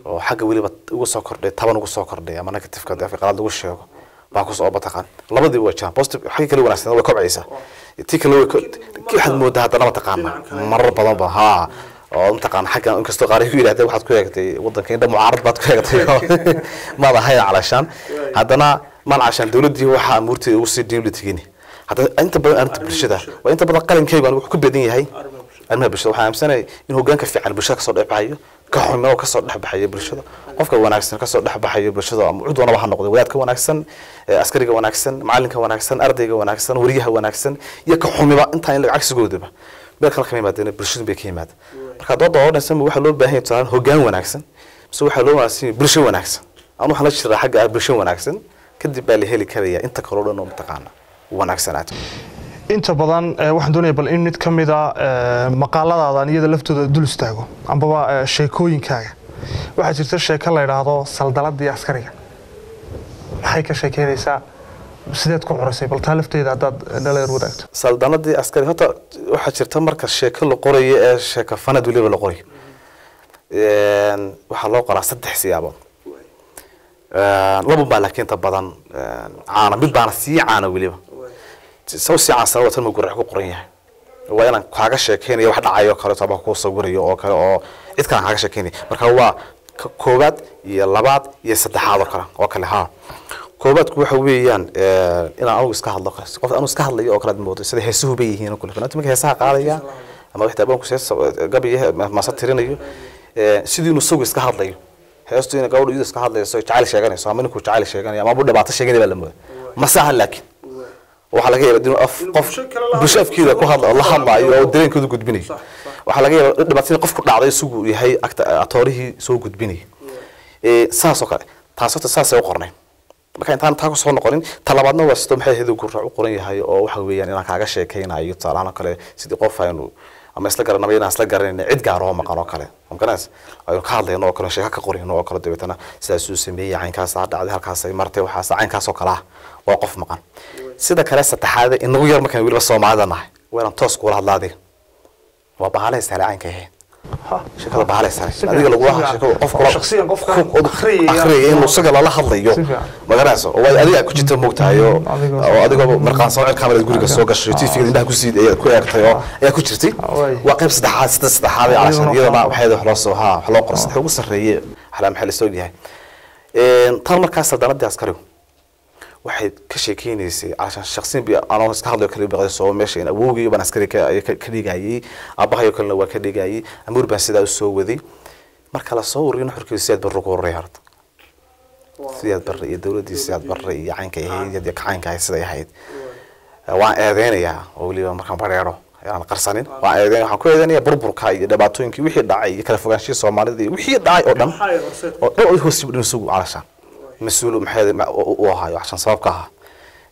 oo xagga weliba ugu soo kordhay taban ugu soo kordhay ama negativeka dee qalaad lagu sheego baan ku soo bataqaan. Labadii waa jiraan positive xagga kale wanaagsan way kobcaysaa. Tii kale waxaad moodaa haddana mataqaana marar badan ba haa. Oo mataqaana xagga inkastoo qaar ku yidhahdeen waxaad ku eegtay wadanka indha mucaarad baad ku eegtay. Oo maad ahayn calashaan haddana maan calashaan dowladdii waxaa amuurteeda ugu sii dhiibli tegini haddana inta badan arrinta bulshada waa inta badan qalinkaygu anigu wuxuu ku badan yahay. Arrimaha bulshada waxaan aaminsanay in hoggaanka fiican bulshada ka soo dhex baxayo ka xume oo ka soo dhex baxayo bulshada. Qofka wanaagsan ka soo dhex baxayo bulshada ama cid walba ha noqdo wadaadka wanaagsan askariga wanaagsan macalinka wanaagsan ardayga wanaagsan wariyaha wanaagsan iyo ka xumiba intaa in cagsigoodaba meel kale kama yimaadeen bulshadu bay ka yimaada marka dooda oo dhansan waxaa loo baahan yahay tusaale hoggaan wanaagsan mise waxaa loo wanaagsan yahay bulsho wanaagsan. Anu waxaan la jiraa xagga ah bulsho wanaagsan kadib baa la heli karaya inta kaloo dhan oo mataqaana wanaagsanaato inta badan eh, waxaan doonaya bal in mid ka mid a eh, maqaaladaadan iyada laftooda dul istaago ambaba eh, sheekooyinkaaga. Waxaa jirta sheeko la yidhaahdo saldaladii askariga. Maxay ka sheekeynaysaa? Sideed ku curisay bal taa lafteeda haddaad dhaleer wadaagto. Saldanadii askari horta waxaa jirta marka sheeko la qorayo ee sheeko fanad weliba la qorayo. Waxaa loo qoraa saddex siyaabood laba baa laakiin inta badan caana mid baana sii caana weliba saw sii caansan waa tan magurax ku qoran yahay. Waa inaan kaaga sheekeynayo wax dhacayo kale ama kuu sawirayo oo kale oo cid kale aan kaaga sheekeynaya marka waa ka koowaad iyo labaad iyo saddexaad oo kale oo kale ha koobaadku waxa weeyaan inaan anugu iska hadlo kale qof anu iska hadlayo oo kale moodo sida heesuhu bay yihiin oo kale. Marka heesaha qaadaya ama wixii abaanku sees gabiya masa tirinayo sidii inuu isagu iska hadlayo. Heestu ina gabadhu iyadu iska hadlayso jacayl sheeganayso ama ninkuu jacayl sheeganayo ama dhibaato sheeganaya baa la mooda masaha laakiin waxaa laga yaaba af qof bulsho afkeeda ku hadla la hadlaayo oo dareenkooda gudbinayo waxaa laga yaaba dhibaatada qofku dhacday isagu yahay atoorihii soo gudbinaya Ee, saas oo kale taas horta saasay u qornay marka intaan taa ku soo noqonin talabaadna waa sidoo maxay ahayd guraac u qoran yahay oo waxa weeyaan inaan kaaga sheekaynayo tusaalahaan oo kale sidii qof aynu ama isla garanaba inaan isla garanayna cid gaar oo maqan oo kale. Magaranaysa aynu ka hadlayno oo kale sheeko ka qorayno oo kale dabeetana sidaasuu sameeyey caynkaasaa dhacday halkaasay martay waxaas caynkaas oo kale ah waa qof maqan. Sida kale saddexaad inagu yar markaan weliba soomaalida nahay. Inaan toos kuula waa caynka ahayd sare adiga qof kula inuu isaga lala hadlayo. Oo waa adiga ku jirta moogtahay oo adigoo- oo adigoo marqaansan cid kamerad guriga soo gashay tvga indhaha ku sii ayaa ku eegtay oo ayaa ku jirtay. Way. waa qayb saddexaad sida saddexaad ee calashan Iyaduna iyadana wax- waxay wax loo soo haa wax loo qoro. Saddex ugu sarreeye waxla maxaa la soo yahay tan markaas saldanadii askarigu waxay ka sheekeynaysay calashan shaqsiin bi anoo iska hadlayo kale baqday soo meesha awowgii baan askari ka dhigayay aabbahayo kalena waa ka dhigayay amuur baan sidaa u soo waday. Marka la soo wariyay nuxurkiisa siyaad barro ku horreeya horta siyaad barre iyo dowladdii siyaad barre iyo caynka ahayd iyo kacaynka ahayd siday ahayd. Waan eedeynayaa oo weliba markaan bareero aan qarsanin. Waan eedeyn waxaan ku eedeynaya burburka iyo dhibaatooyinkii wixii dhacay iyo kala fogaanshihii soomaalida iyo wixii dhacay oo dhan. Oo dhan oo hoos dhin isagu calashaan mas'uul u ahaayo cashan sababka ahaa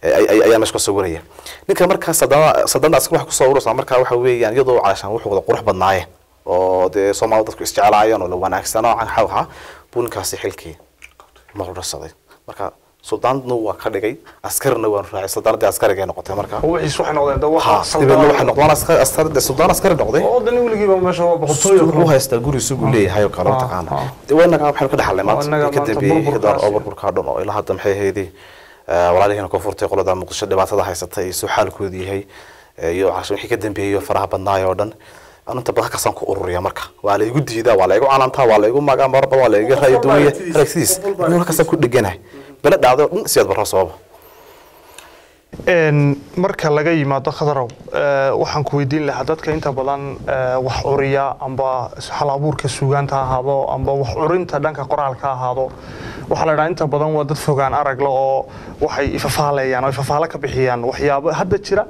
ay- ay- ayaa meesha ka soo waraya. Ninka markaa sadana sadanaas waxa ku soo urursa markaa waxa weeyaan iyadoo calashaan wuxuu wada qurux badnaayeen oo dee soomaalida dadku isjeclaayeen oo la wanaagsanaa can xaw ahaa buu ninkaasi xilkii marudhasaday marka suldaanna waa ka dhigay askarina waan raacay suldaanadii askariga ay noqotay marka. Wixiis waxay noqdeen dee ha waxa dibadna waxay noqdaan askari suldaan noqday? Oo dan weligiiba meesha waa boqortooyo wuxuu haystaa guri isagu leeyahay oo kale Ah, taqaana ah. dee waa inaga waxaynu ka dhaxalnay maanta ka burburkaa dhan oo ilaa hadda maxay ahaydii walaalihiina ku furtay qolada muqdisho dhibaatada haysatay iyo soo xaalkoodu yahay eh, iyo wixii ka dambeeyey faraha badnaay oo dhan. Inta badan halkaasaan ku ururiya marka. Waa la igu diidaa waa la igu waa la igu magaa marba waa la iga raaya duuniya aragtidiis anu halkaasaan ku dheganahay bele dhacdo dhan siyaad barro sababa. Marka laga yimaado khadarow eh, waxaan ku weydiin lahaa dadka inta badan eh, wax curiya amba hal abuurka ahaado amba wax curinta dhanka qoraalka ha ahaado. Waxaa la dhahaa inta badan waa dad fogaan arag le oo waxay ifafaaleeyaan oo ifafaale ka bixiyaan waxyaabo hadda jira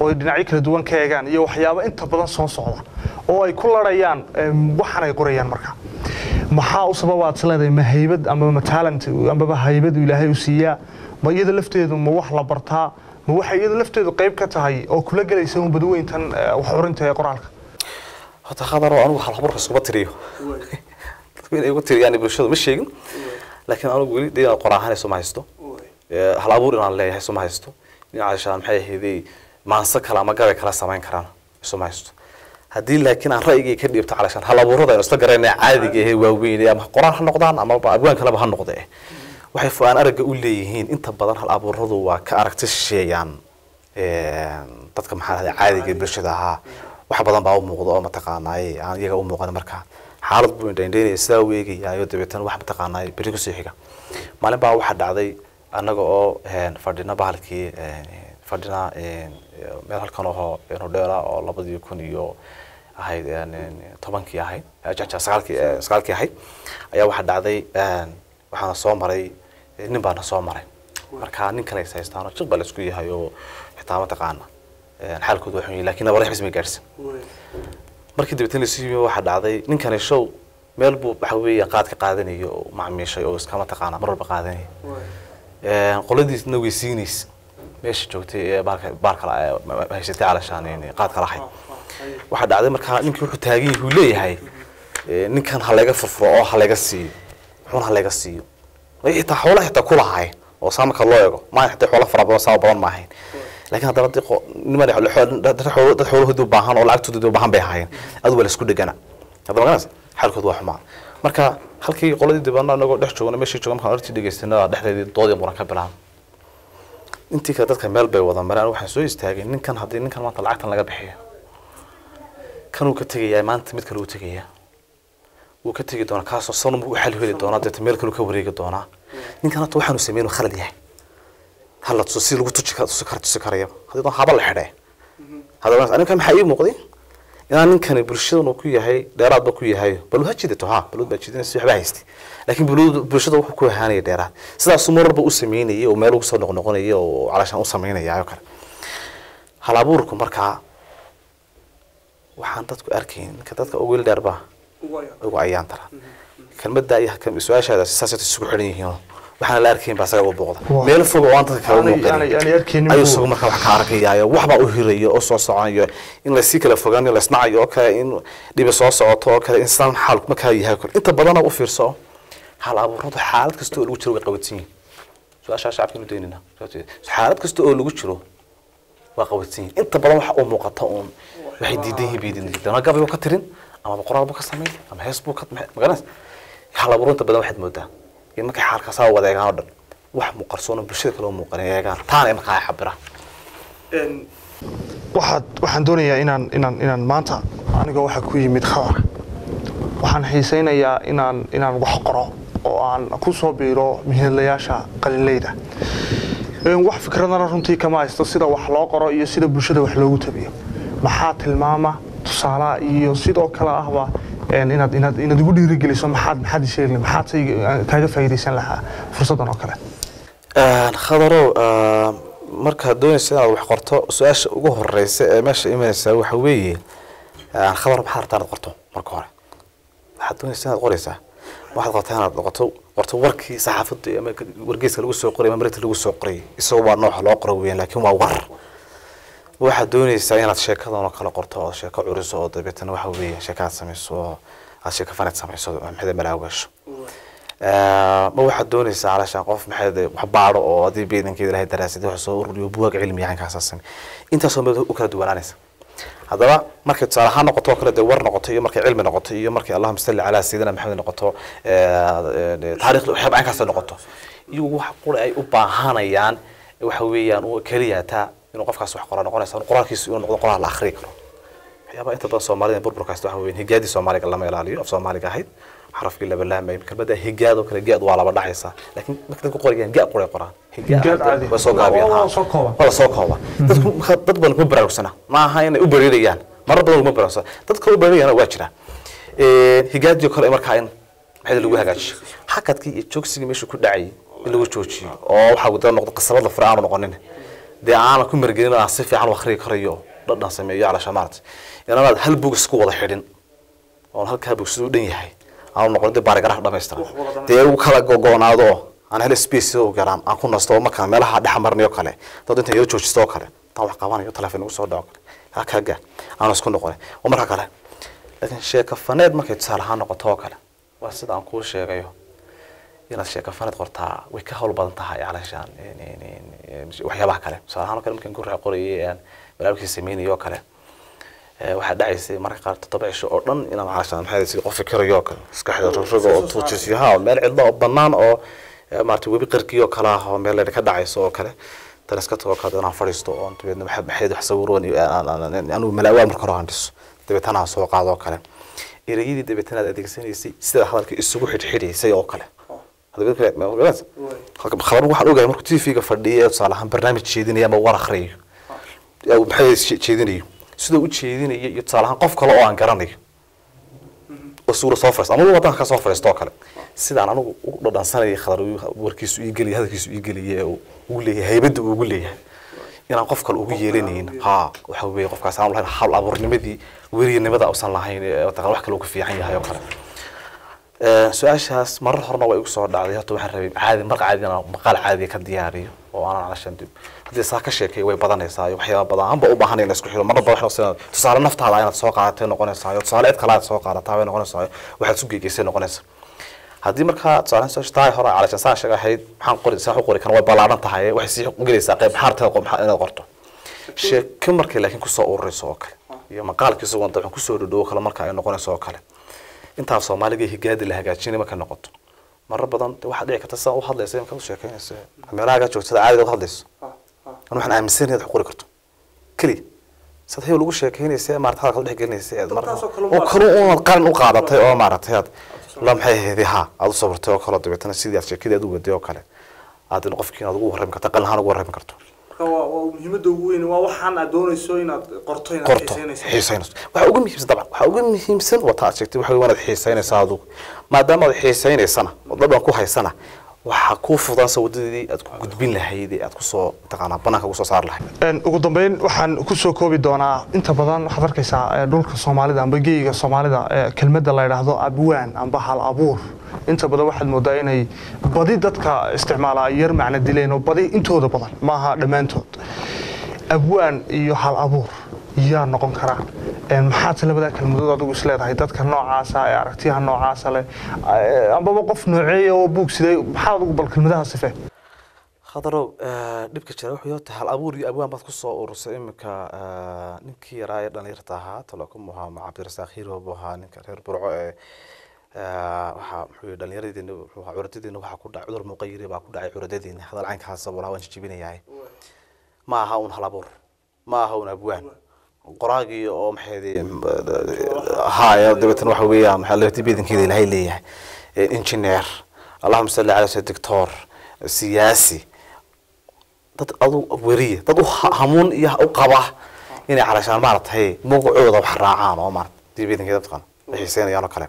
oo ay dhinacyo kala duwan ka eegaan iyo waxyaabo inta badan soo socda oo ay ku larayaan em, waxan ay qorayaan marka. Maxaa u sababaad isleedahay ma haybad ama ma talent ambaba haybadu ilaahay u siiyaa ma iyada lafteedu ma wax la bartaa? Ma waxay iyada lafteedu qayb ka tahay oo kula gelaysa un badweyntan eh, wax curinta ee qoraalka? Horta khadaro anigu hal abuurka iskuma tiriyo. Dadku inay igu tiriyaan bulshadu ma sheegin. Laakiin anigu weli dee inaan qoraahan isuma haysto. Eh, hal abuur inaan leeyahay isuma haysto. Dhinacaashaan maxay ahaydey maanse kale ama gabay kala samayn karaan. Isuma haddii laakiin aan ra'yigay ka dhiibto calashaan hal abuurada aynu isla garanaya caadiga ahee waaweyn ama qoraan ha noqdaan ama abwaan kaleba ha noqde waxay fo-aan aragga u leeyihiin inta badan hal abuuradu waa ka aragti shisheeyaan dadka maxaa lahda caadiga bulshada ahaa. Wax badan baa u muuqda oo mataqaanaaye aan iyaga u muuqan marka. Xaalad buu indhaindhaynaya sidaa u dabeetana wax mataqaanaaye berri ku soo xiga. Maalin baa waxaa dhacday annaga oo fadhina bahalkii fadhina meel halkan oo hodheela oo labadii kun iyo ahayd tobankii ahayd sagaalkii ahayd ayaa waxaa dhacday waxaana soo maray nin baana soo maray. Marka nin kale is haystaan oo jiq baa la isku yahay oo xitaa mataqaana een, xaalkoodu waa xun yahay laakiin nabad xismi gaarsin markii dabeetana la sii yimi waxaa dhacday ninkani show meel buu waxa weeye qaad ka qaadanayo macmiishay oo iska mataqaana mar walba qaadanaya. Qoladiisna way siinaysa meesha joogtay ee ma- ma- haysatay calashaan een, qaadka lahayd waxaa dhacday markaa ninkii wuxuu taagan yahay uu leeyahay ee, ninkan ha laga furfuro oo ha laga siiyo. Wuxuuna ha laga siiyo. Xitaa xoolaha xitaa ku lahay oo saa marka loo eego maa xitaa xoolo fara badan saa badan ma ahayn. Laakiin haddana niman xoolo- xoolo- dad xoolo- dad xoolahoodu u baahan oo lacagtoodu u baahan bay ahaayeen. Adu waa la isku dhegana hadda magaranaysa xaalkoodu waa xumaa marka halkii qoladii dibadna anagoo dhex joogna meeshii jooga markaan artii dhegeystanada dhexdeedii doodii muran ka bilaabay intii kale dadka meel bay wada mareen waxaan soo istaagay ninkan haddii ninkan maanta lacagtan laga bixiyo kanuu ka tegayaa maanta mid kale uu tegayaa wuu ka tegi doonaa kaasoo sanum u xal heli doonaa deeta meel kaluu ka wareegi doonaa. Ninkan hata waxaanu sameyn khalad yahay. Hala tuso si lagu tusi kar- tusi kar tusi karaya haddii doon haba la xidhee haddaba aninka maxaa ii muuqday inaan ninkani bulshadan uu ku yahay dheeraadba ku yahay. Baluu ha jidato ha? Baluud baa jidinaysa waxba haystay laakiin bulshada wuxuu ku ahaanaya dheeraad. Sidaasuu mar walba u sameynayay oo meel ugu soo noqnoqonaya oo calashaan u sameynaya oo kale hal abuurku markaa waxaan dadku arkayn ninka dadka ugu il dheerba ugu ayaan. tara kelmadda iyo kam- su'aashaada saasay isugu xidhan yihiin waxaan la arkayn baa isaga u booqda Waa. meel fog oo aan dadka kala arkaynin ayuu isagu markaa wax ka arkayaayo waxbaa u hirayo oo soo soconayo in la sii kala fogaanayo lasnacayo oo kale in dhibi soo socoto oo kale insaan xaalku markaa yahay inta badana u fiirso hal abuuradu xaalad kasta oo lagu jiro way qabatsan yihiin su'aashaa shacabkanu daynina xaalad kasta oo lagu jiro waa qabatsan yihiin inta badan waxa u muuqata uun waxay diidan yihiin bay diidan yihiin ama gabay buu ka tirin ama qoraal buu ka sameyn ama hees buu ka magaranaysa hal abuur inta badan waxaad moodaa in markay xaalkaasaa wada eegaan oo dhan wax muuqarsoona bulshada kale oo muuqan ay eegaan taana ay markaa cabiraan waxaad waxaan doonayaa inaan inaan inaan maanta aniga waxa ku yimid khadar waxaan xiisaynayaa inaan inaan wax qoro oo aan ku soo biiro mihiidlayaasha qalinleyda wax fikradana runtii kama haysto sida wax loo qoro iyo sida bulshada wax loogu tabiyo. Maxaa tilmaama tusaalaha iyo sidoo kale ahba inaad inaad inaad igu dhiirigeliso maxaad maxaad isheegli maxaad kaaga faa'iidaysan lahaa fursaddan oo kale khadarow markaad doonaysa inaad wax qorto. Su'aasha ugu horeysa ee meesha imanaysaa waxa weeye. Khadar maxaad rabtaa inaad qorto marka hore. Waxaad doonaysa inaad qoraysaa waxaad qortaa inaad qorto qorto warkii saxaafadda ama wargeyska lagu soo qoray ama marinta lagu soo qoray isagoo waa nooca loo qoro weeyaan laakiin waa war waxaad doonaysaa inaad sheekadan oo kale qorto oo sheeko curiso oo dabeetana waxa weeye sheeka aad samayso oo aad sheeko faneed samayso maxay malaagasho ma waxaad doonaysaa calashaan qof maxay wax baadho oo adii beedankeeda ilahay daraasad wax soo ururiyo buwaag cilmi yahan kaasaasan intaasoo meel u kala duwanaanaysa. Haddaba markay tusaale ahaan noqoto oo kale dee war noqoto iyo markay cilmi noqoto iyo markay allahuma salli calaa sayidina maxamed noqoto taariikh waxyaaba caynkaas noqoto. Iyagu wax qura ay u baahanayaan waxa weeyaan keliya taa inuu qofkaas wax qora noqonaysa qoraalkiisu inuu noqdo qoraal la akhriyi karo. Waxyaabaha inta badan soomaalida burburkaas waxa weeyaan higaadii soomaaliga lama ilaaliyo af soomaaliga ahayd. Xarafkii laba laamay kelmadda higaad oo kale gaad waa laba dhacaysa laakiin marka dadku qorayaan gaa qoray qoraan Higaad soo gaabiyaan haa. soo kooba dadku marka dad badan kuma baraarugsana. Ma aha inay u bariirayaan marar badan kuma baraarugsana. Dadka u bariirayana waa jira. Higaadii kale markaa in maxay lagu hagaajiyo hakadkii iyo joogsigii meeshu ku dhacay in lagu joojiyo oo waxa uu noqdo qasabad la fura aanu noqonin dee aanan ku margelin aan si fiican u akhriyi karayo dhadhan sameeyo calasha maarata inaanaad hal bug isku wada xidhin. Oon halkaa bug siduu dhan yahay. Aanu noqon dee baarigaraha dhamaystiran. Dee uu kala gogo'naado oo aan hel space u garaan aan ku nasto oo markaan meelaha dhex marnayo kale. Dad inta yaro joojisto oo kale. Taan wax qabanayo telefoon ugu soo dhaco kale. Halkaa gaa aan isku noqonin oo marka kale. Laakiin sheeko faneed markay tusaale ahaan noqoto oo kale waa sida aan kuu sheegayo inaad sheeko faneed qortaa way ka hawl badan tahay calashaan waxyaabaha kale. Tusaale ahaan oo kale markaan gurra qorayay aan sameynayay oo kale. Waxaa dhacaysay marka qaar toddoba cisho oo dhan inaan calashaan maxay si qof fikirayo kale maskaxda rogroga oo tuujisiyo ha meel cidlo oo bannaan oo ee, maaragtay webi qarkii oo kale ah oo meel ka dhacayso oo kale. Tan iska tago kale inaan fadhiisto oo dabeedna maxay maxay wax sawiroon anigu malaawaal marka hore aan dhiso. Dabeetana aan soo qaado oo kale. Ereyadii dabeetana aad adeegsanaysay sida hadalka isugu xidhxidhaysay oo kale Khabar waxaan ogahay markuu TV-ga fadhiyo ee tusaale ahaan barnaamij jeedinayo ama war uu maxay je- jeedinayo sida u jeedinayo iyo tusaale ahaan qof kale oo aan garanayo oo suura soo fadhiista ama wadanka ka soo fadhiista oo kale. Sidaan anigu u dhadhansanayay khadar warkiisu ii geliya hadalkiisu ii geliya uu ugu leeyahay haybadda uu ugu leeyahay. Inaan qof kale ugu yeelanayn ha waxa weeye qofkaas aan lahayn hawl abuurnimadii weriyanimada uusan lahayn wax kale uu ka fiican yahay oo kale su'aashaas marar horena way igu soo dhacday. Horta waxaan rabay caadi marka caadi inaan maqaal caadi ka diyaariyo. Oo aanan calashan dib haddii saa ka sheekeeyo way badanaysaa. Waxyaaba badan. Anba u baahan in la isku xiro marar badan waxaa sida tusaale naftaada inaad soo qaadatay noqonaysaa. Tusaale cid kale aad soo qaadataa way noqonaysaa. Waxaad isu geegeysay noqonaysaa. Haddii markaa tusaale soo tahay hore calashan saa sheeg ahayd maxaan qori saa u qori kan way ballaaran tahay. Waxay sii gelaysaa qayb xaarteeda inaad qorto? Sheeko markay laakiin ku soo ururayso oo kale. Iyo maqaalkiisa wanta waxaan ku soo dhadhowo kale marka ay noqonayso oo kale intaa soomaaliga higaadi la hagaajinay markay noqoto. Marar badan de waxaa dhici karta sidaa u hadlaysa markaad u sheekeynaysa meelaha joogtada caadiga u hadlayso. An waxaan aaminsanahay inaad wax qori karto. Keliya. Sad hebel ugu sheekeynaysa maarata hadalka dhex gelinaysa eed mar oo ma- kale unaad qalin u qaadatay oo maaragtay aad la maxay ahayd ha aad u sabartay oo kale dabeetana sidii aad sheekadii aad u waday oo kale. Aad in qofkii inaad ugu warrami karto qalin ahaan ugu warrami karto marka waa waa muhiimadda ugu weyn waa waxaan aad doonayso inaad qorto inaad qorto. xiisaynayso. Xiisaynayso. Waxa ugu muhiimsan dabcan waxa ugu muhiimsan wata aad sheegtay waxa weeye waanaad xiisaynaysaa adigu maadaama aad xiisaynaysana oo dadban ku haysana waxaa kuu fudansa wadadii aad ku gudbin lahayd ee aad ku soo mataqaanaa banaanka ugu soo saari lahayd. Ugu dambeyn waxaan ku soo koobi doonaa inta badan waxaad arkaysaa dhulka soomaalida amba geyiga soomaalida kelmadda la yidhaahdo abwaan amba hal abuur. Inta badan waxaad moodaa inay badi dadka isticmaala ay yar macno dileen oo badi intooda badan maaha dhammaantood. Abwaan iyo hal abuur yaa noqon karaa. Een, maxaad labadaa kelmadood adigu isleedahay? Dadka noocaasa ee aragtiyaha noocaasa leh. Ambaba qof nooceeya oo buug siday maxaad adigu bal kelmadaha sife? Khadarow dhibka jira wuxuu yahay hal abuur iyo abwaan baad ku soo urursay iminka ninkii yaraa ee dhalinyarta ahaa. Talakum ahaa ma cabdirasaaq hirow buu ahaa ninka reer burco ee waxaa muxuu yihi dhalinyaradeenna wuxuu ahaa curadadiina waxaa ku dhacay cudur muuqayiri baa ku dhacay curadadiina. Hadal caynkaasa lahaa waan jijibinayahay ma aha un hal abuur. Ma aha un abwaan qoraagii oo maxay haya dabeetana waxa weeyaan maxaa la bedankeeda ilaahay leeyahay. Engineer allahuma salli calaa sayyid doctor siyaasi. Dad adu weriye dad hamuun iyo u qaba inay calashaan maaragtay magacooda wax raacaan oo maarata dibedankeeda dadkan ay xiiseynayaan oo kale.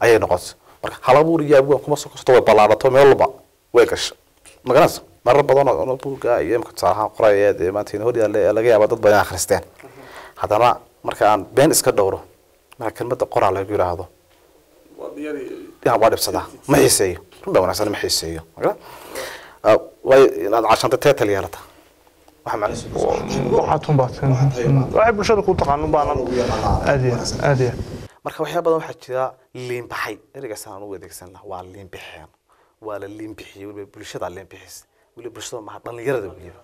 Ayay noqotay marka hal abuur iyo abwaan kuma soo kosto way ballaadhato meel walba way gasha. Magaranaysa marar badan oo buugga iyo imka ahaan qoraya maanta hor laga yaaba dad badan akhristeen haddana marka aan been iska dhowro marka kelmadda qoraa lagu yidhaahdo yaa waa dhibsadaa ma xiiseeyo. Run baa wanaagsan ma xiiseeyo. Waayo inaad cashanta teetal yeelata. Waxaad bulshada ku taqaanun baanan aad iyo aad iyo marka waxyaa badan waxaa jira liinbaxay ereygaasaan aan u adeegsan lahaa waa liinbixeen waa la liinbixiyey weliba bulshada liinbixis weliba bulshada maha dhalinyarada weliba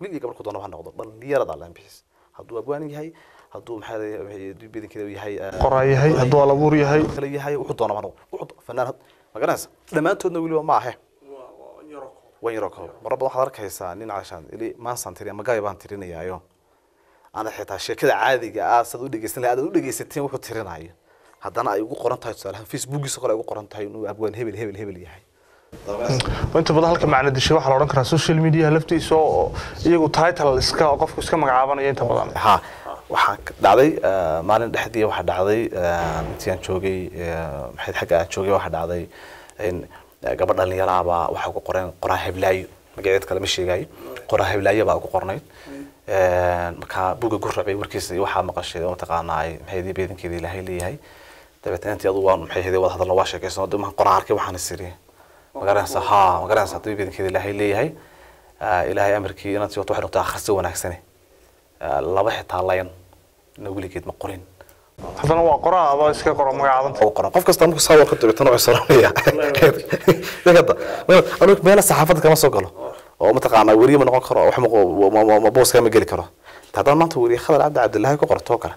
wiil iyo gabar ku doona ha noqdo dhalinyarada liinbixis hadduu abwaan yahay hadduu maxaa bedankeeda yahay eh, qoraa yahay hadduu alabuur yahay kale yahay wuxuu doona wuxuu fanaan had- ma garanaysa dhammaantoodna weliba ma ahe wan yaroo koob marar badan waxaad arkaysaa nin calashaan ili maansaan tiri ama gaay baan tirinayaayo ana xitaa sheekada caadiga ah saad u dhegeysan lahay aad u dhegeysateen wuxuu tirinayo haddana ay ugu qoran tahay tusaale ahaan facebookiisa kale ay ugu qoran tahay inuu abwaan hebel hebel hebel yahay inta badan halka macna dishay waxaa la odhan karaa social media laftiisa oo iyagu title iska qofku iska magacaabanaya inta badan. Ha waxaa dhacday eh, maalin dhexdii waxaa dhacday eh, intii aan joogay eh, maxay xagga aan joogay waxaa dhacday in gabadh dhalinyaro ah baa waxaa ku qoran qoraa heblaayo. Magaceed kale ma sheegayo qoraa heblaayo baa ku qornayd marka buga gurracbay warkiisa iyo waxaa maqashay oo mataqaanaa ay maxay ahayd beedankeeda ilaahay leeyahay? Dabeetana intii adu waan maxay ahayd wada hadalna waa sheekaysan qoraa arkay waxaan isiri magaranaysa ha magaranaysa haddii beedankeeda ilaahay leeyahay Ah, ilaahay amarkii inantii wata waxay noqotay akhrista wanaagsane Ah, laba xitaa layan na weligeed ma qorin. Haddana waa qoraa adoo iska qoro magacaabanta oo qoran qof kasta markuu saa warka dabeetana wuxuu saranaya anigu meela saxaafadda kama soo galo. Oo mataqaanaa weriye ma noqon karo wax booska ma geli karo. Haddana maanta weriye khadar cabdi cabdilaahi ku qorto oo kale.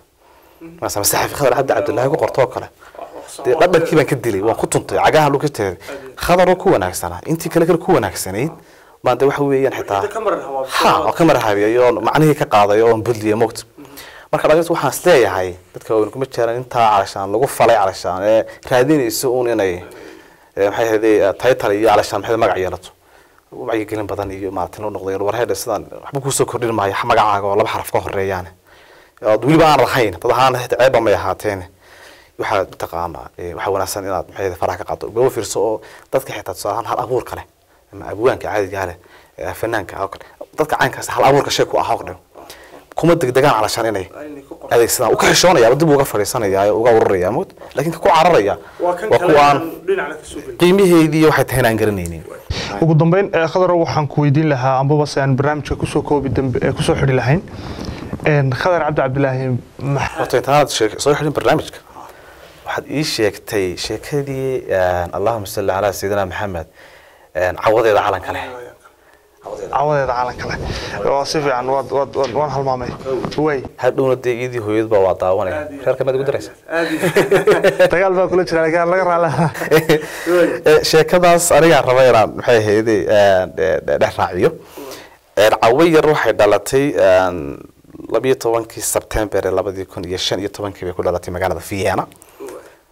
Masama saxafi khadar cabdi cabdilaahi ku qorto oo kale dhadhankii baan ka dilay waan ku tuntay cagaha lu ka teeday khadaroo ku wanaagsanaa intii kale kale ku wanaagsanayd baan de waxa weeyaan xitaa ha oo ka marhabiyayo oo macnihii ka qaadayo oon budliya moogta marka dhalinyarta waxaan is leeyahay dadka waaweyn kuma jiraan intaa calashaan lagu falay calashaan ee raadinayso uun inay maxay ahayde title iyo calashaan maxay magac yeelato. Wacyigelin badan iyo maartin u noqday sidaan waxba ku soo kordhin maayo magacaaga oo laba xaraf ka horeeyaane weliba aan lahayn dad ahaan ceeba may ahaateene waxaa mataqaanaa ee, waxaa wanaagsan inaad maxay faraha ka qaado gaba fiirso oo dadka xitaa tusaale ahaan hal abuur kale ama abwaanka caadiga leh ee fanaanka oo kale. Dadka caynkaas hal abuurka shay ku ah oo dhan kuma degdegaan calashaan inay adeegsadaan. Ka xishoonaya dib uga fadhiisanaya uga ururaya mood laakiin ka ku cararaya. Waa kuwaan qiimaheedii waxay tahay inaan garanaynin. Ugu dambeyn khadar waxaan ku weydiin lahaa ambaba se aan barnaamijka ku soo koobi dambe ku soo xidhi lahayn. Khadar cabdi cabdilaahi max- horta intaanaad sheeg- soo xidhin barnaamijka waxaad ii sheegtay sheekadii allahuma salli calaa sayidina maxamed cawadeeda calanka leh. Cawadeeda. Calanka leh. Waa si fiican waad waad waad- waan halmaamay. Way. Hadhowna dee iyadii hooyadba waa daawanaya reerka maad igu daraysa dagaal baa kula jira laakiin laga raala sheekadaas anigaa raba inaan maxay ahayde dhex raaciyo. Cawo yar waxay dhalatay labiyo tobankii sebtember labadii kun iyo shan iyo tobankii bay ku dhalatay magaalada vienna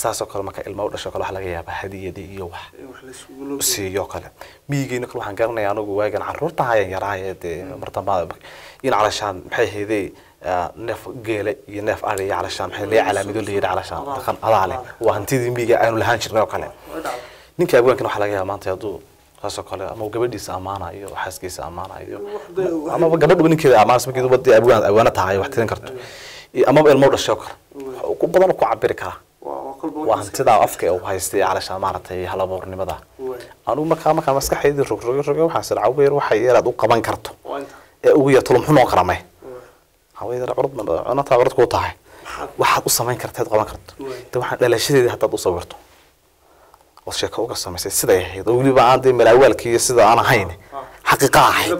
saasoo kale marka ilma u dhasho kale waxa laga yaabaa hadiyada iyo wax siiyo kale. Miyigeena kale waxaan garanaya anagu waagan carruurta hayan yaraaye dee mar dambaa in calashaan maxay hayday neef geele iyo neef ari iyo calashaan maxay lee calaamido la yidhi calashaan. Dhaqan adaa leh waa hantidii miyiga aanu lahaan jirnay oo kale. Ninka abwaankan waxaa laga yaabaa maanta hadduu saasoo kale ama gabadhiisa amaana iyo xaaskiisa amaana iyo amaba gabadhuba ninkeeda amaanaysa markii duba dee abwaan tahay wax tirin karto. Amaba ilmo u dhashay oo kale ku badan ku cabiri karaa waa hantidaa afka uu haystay calashaan maaragtay halabuurnimada anugu markaa markaa maskaxaydii waxaan sir caweer waxay yeelaad u qaban karto. Ee ugu yar tulum xun oo kala may haweeneyda curud cunataa curud kuu tahay. Waxaad u samayn karteed qaban karto. De waxaan dhalashadeedii haddaad u sawirto oo sheeko uga samaysay siday ahayd. Oo weliba aan dee malaawaalkii iyo sida aan ahayn xaqiiqa ahayd.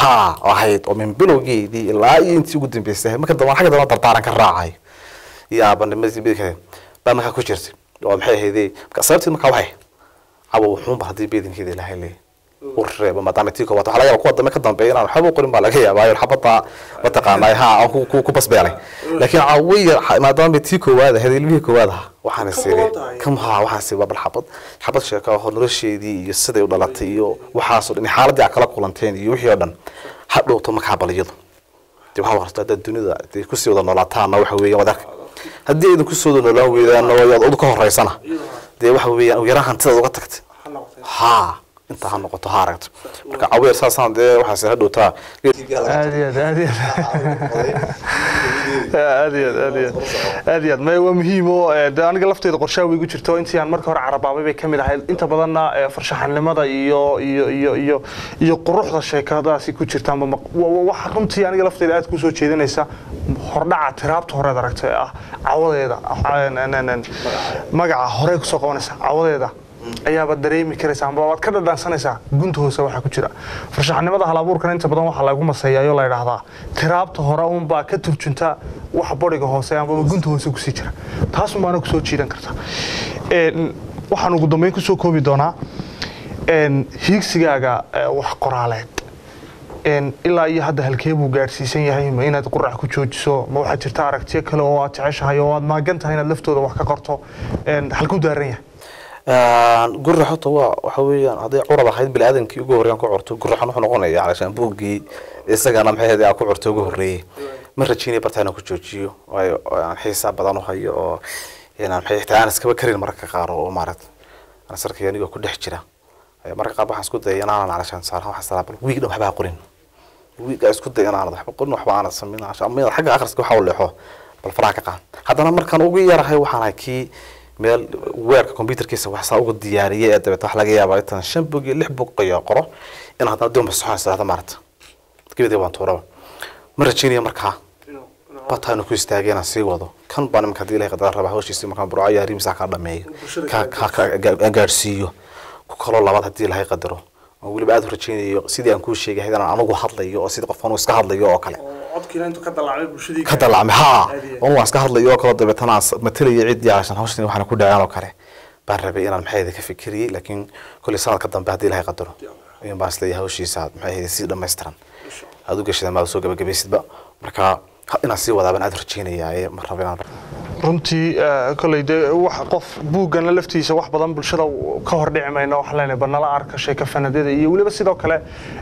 Ha ahayd. Oo min bilowgeedii ilaa iyo intii ugu dambeysay. Marka dambe xagga dambe dardaaran ka raacayo iyo aabanimadii baa markaa ku jirtay? Oo maxay marka sababteed markaa waxay. Cabo wuxuunba haddii beedinkeeda ilaahay leeyahay u reebo maadaama tii koowaad. Waxaa laga yaaba kuwa dambe ka dambeeya inaan waxba qorin baa laga yaabaa. Xabada mataqaanaa ha aan ku- basbeelay. Laakiin cawiya maadaama tii koowaad ahayd ilmihii koowaad ahaa waxaan isiri kam ha waxaan isiri bal xabad. Xabad sheeko oo nolosheedii iyo siday u dhalatay iyo waxaasoo dhan xaaladii aad kala kulanteen iyo wixii oo dhan. Ha dhowto markaa baliyadu dee waxaa warta haddaad dunida ku sii wada noolaataana waxa weeyaan wadarka haddii aydan ku sii wada noolaan weydaan oo aad udu ka horeysana dee waxa weeyaan yaraan hantidaad uga tagtay. Ha inta ha noqoto ha aragto. Marka caweer saasaan dee waxaas ha dhowtaa. Aad iyo aad aad aad iyo aad. Aad iyo aad aad iyo aad. May waa muhiim oo eh, dee aniga lafteeda qorshaha way igu jirto. Intii aan marka hore carabaabay bay ka mid ahayd. Inta badanna eh, farshaxanimada iyo iyo iyo iyo iyo quruxda sheekadaasi ku jirta ama waxa runtii aniga lafteeda aad ku soo jeedinaysa. Hordhaca tiraabta horeed aragtay ah cawadeeda ah, magaca hore ku soo qabanaysa cawadeeda ayaaba dareemi karaysa amba waad ka dhadhansanaysaa gunta hoose waxaa ku jira. Farshaxanimada halabuurkan inta badan waxaa lagu maseeyayo la yidhaahdaa. Tiraabta hore unbaa ka turjunta waxa boriga hoose amba gunta hoose ku sii jira. Taasun baana ku soo jiidan karta waxaan ugu dambeyn ku soo koobi doonaa hiigsigaaga eh, wax qoraaleed. Ilaa iyo hadda halkee buu gaadhsiisan yahay ma inaad qurac ku joojiso ma waxaa jirta aragtiyo kale oo aad jeceshahay oo aad maagan tahay inaad laftooda wax ka qorto. Halkuu daaran yahay guri xota waa waxa weeyaan hadday curad ahayd bini aadamkii ugu horreeyaan ku curto guri xan wuxuu noqonaya calashaan buuggii isagana maxay ahayd aan ku curto ugu horreeyey ma rajeynaya barta inaan ku joojiyo waayo aan xiisaa badan u hayo oo inaan maxay xitaa aan iskaba karin mararka qaar oo maaragta aan sarkay anigoo ku dhex jira. Mararka qaar waxaan isku dayay inaanan calashaan saarahan waxaan salaa bal wiig dhan waxba qorin wiigaa isku day inaanad waxba qorin waxba ama inaad xagga akhriska waxa u leexo bal faraha ka qaad haddana markaan ugu yarahay waxaan ahay kii meel weerka computerkiisa waxsaa uga diyaariyay ee dabeeta waxa laga yaabaa intaan shan bog iyo lix bog ayaa qoro in haddana dib masaxo salaada maarata gabadii waan tuuraba. Ma rajeynaya markaa? Bataanu ku istaagay inaan sii wado. Kan baan imanka haddii ilahay qadar raba hawshiisi markaan burco riimsaa kaa dhameeyo. Ka ka ka ga- gaadhsiiyo ku kaloo labaad haddii ilahay qadaro. Oo weliba aad u rajeynayo sidii aan kuu sheegay hayd inaan anigu hadlayo oo sidii qof anu iska hadlayo oo kale ka dalacmay ha on waan iska hadlayo oo kale dabeetana matalaya ciddii aashan hawshan waxaana ku dhaceen oo kale. Baan rabay inaan maxay ahayd ka fikiriyey laakiin kolley sanadka dambe haddii ilahay qadaro. Ayuun baan is leeyahay hawshiisa aad maxay ahayd si dhammaystiran aad u geshada maad soo gabagabaysidba. Marka inaan sii wadaabaan aad rajeynayaa ee ma raba inaan runtii eh, kolley dee wax qof buugganna laftiisa wax badan bulshada ka hor dhici mayno waxaan leenahay banala arka sheeka fanadyada iyo weliba sidoo kale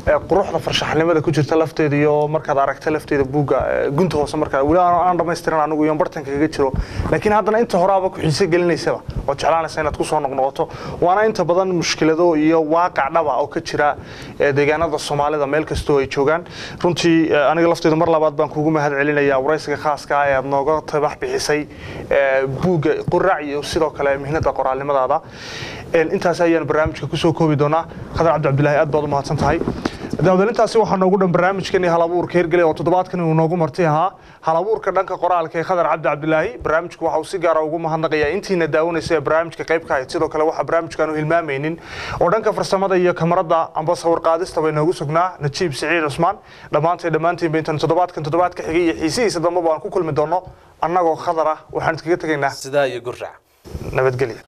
eh, quruxda farshaxnimada ku jirta lafteeda iyo markaad aragta lafteeda buugga eh, gunta hoose markaa weli aan dhammaystiran anigu iyo bartanka kaga jiro. Laakiin haddana inta horaaba ku xiise gelinaysaba oo jeclaanaysa inaad ku soo noqnoqoto waana inta badan mushkilado iyo waaqac dhaba oo ka jira deegaanada soomaalida meel kastoo ay joogaan. Runtii aniga lafteeda mar labaad baan kugu mahad celinaya waraysiga khaaska ah ee aad nooga tabax bixisay buugga qurac iyo sidoo kale mihnada qoraalnimadaada. Intaas ayaan barnaamijka ku soo koobi doonaa. Khadar cabdi cabdilaahi aad baad u mahadsan tahay. Daawadelintaasi waxaa noogu dhan barnaamijkani hal abuurka hirgelay oo toddobaadkan uu noogu marti ahaa. Hal abuurka dhanka qoraalka ee khadar cabdi barnaamijku waxa uu si gaara ugu mahadnaqayaa. Intiina daawanaysa ee barnaamijka qayb ka ahayd. Sidoo kale waxaa barnaamijkaanu hilmaamaynin. Oo dhanka farsamada iyo kamarada amba sawir qaadista bay sugnaa. Najiib siciid cusmaan dhammaantay dhammaantiinba intaan toddobaadkan toddobaadka xigay iyo xiisihiisa dambe baan ku kulmi doono annagoo khadar ah waxaan iskaga tegaynaa sidaa iyo gurac nabadgelya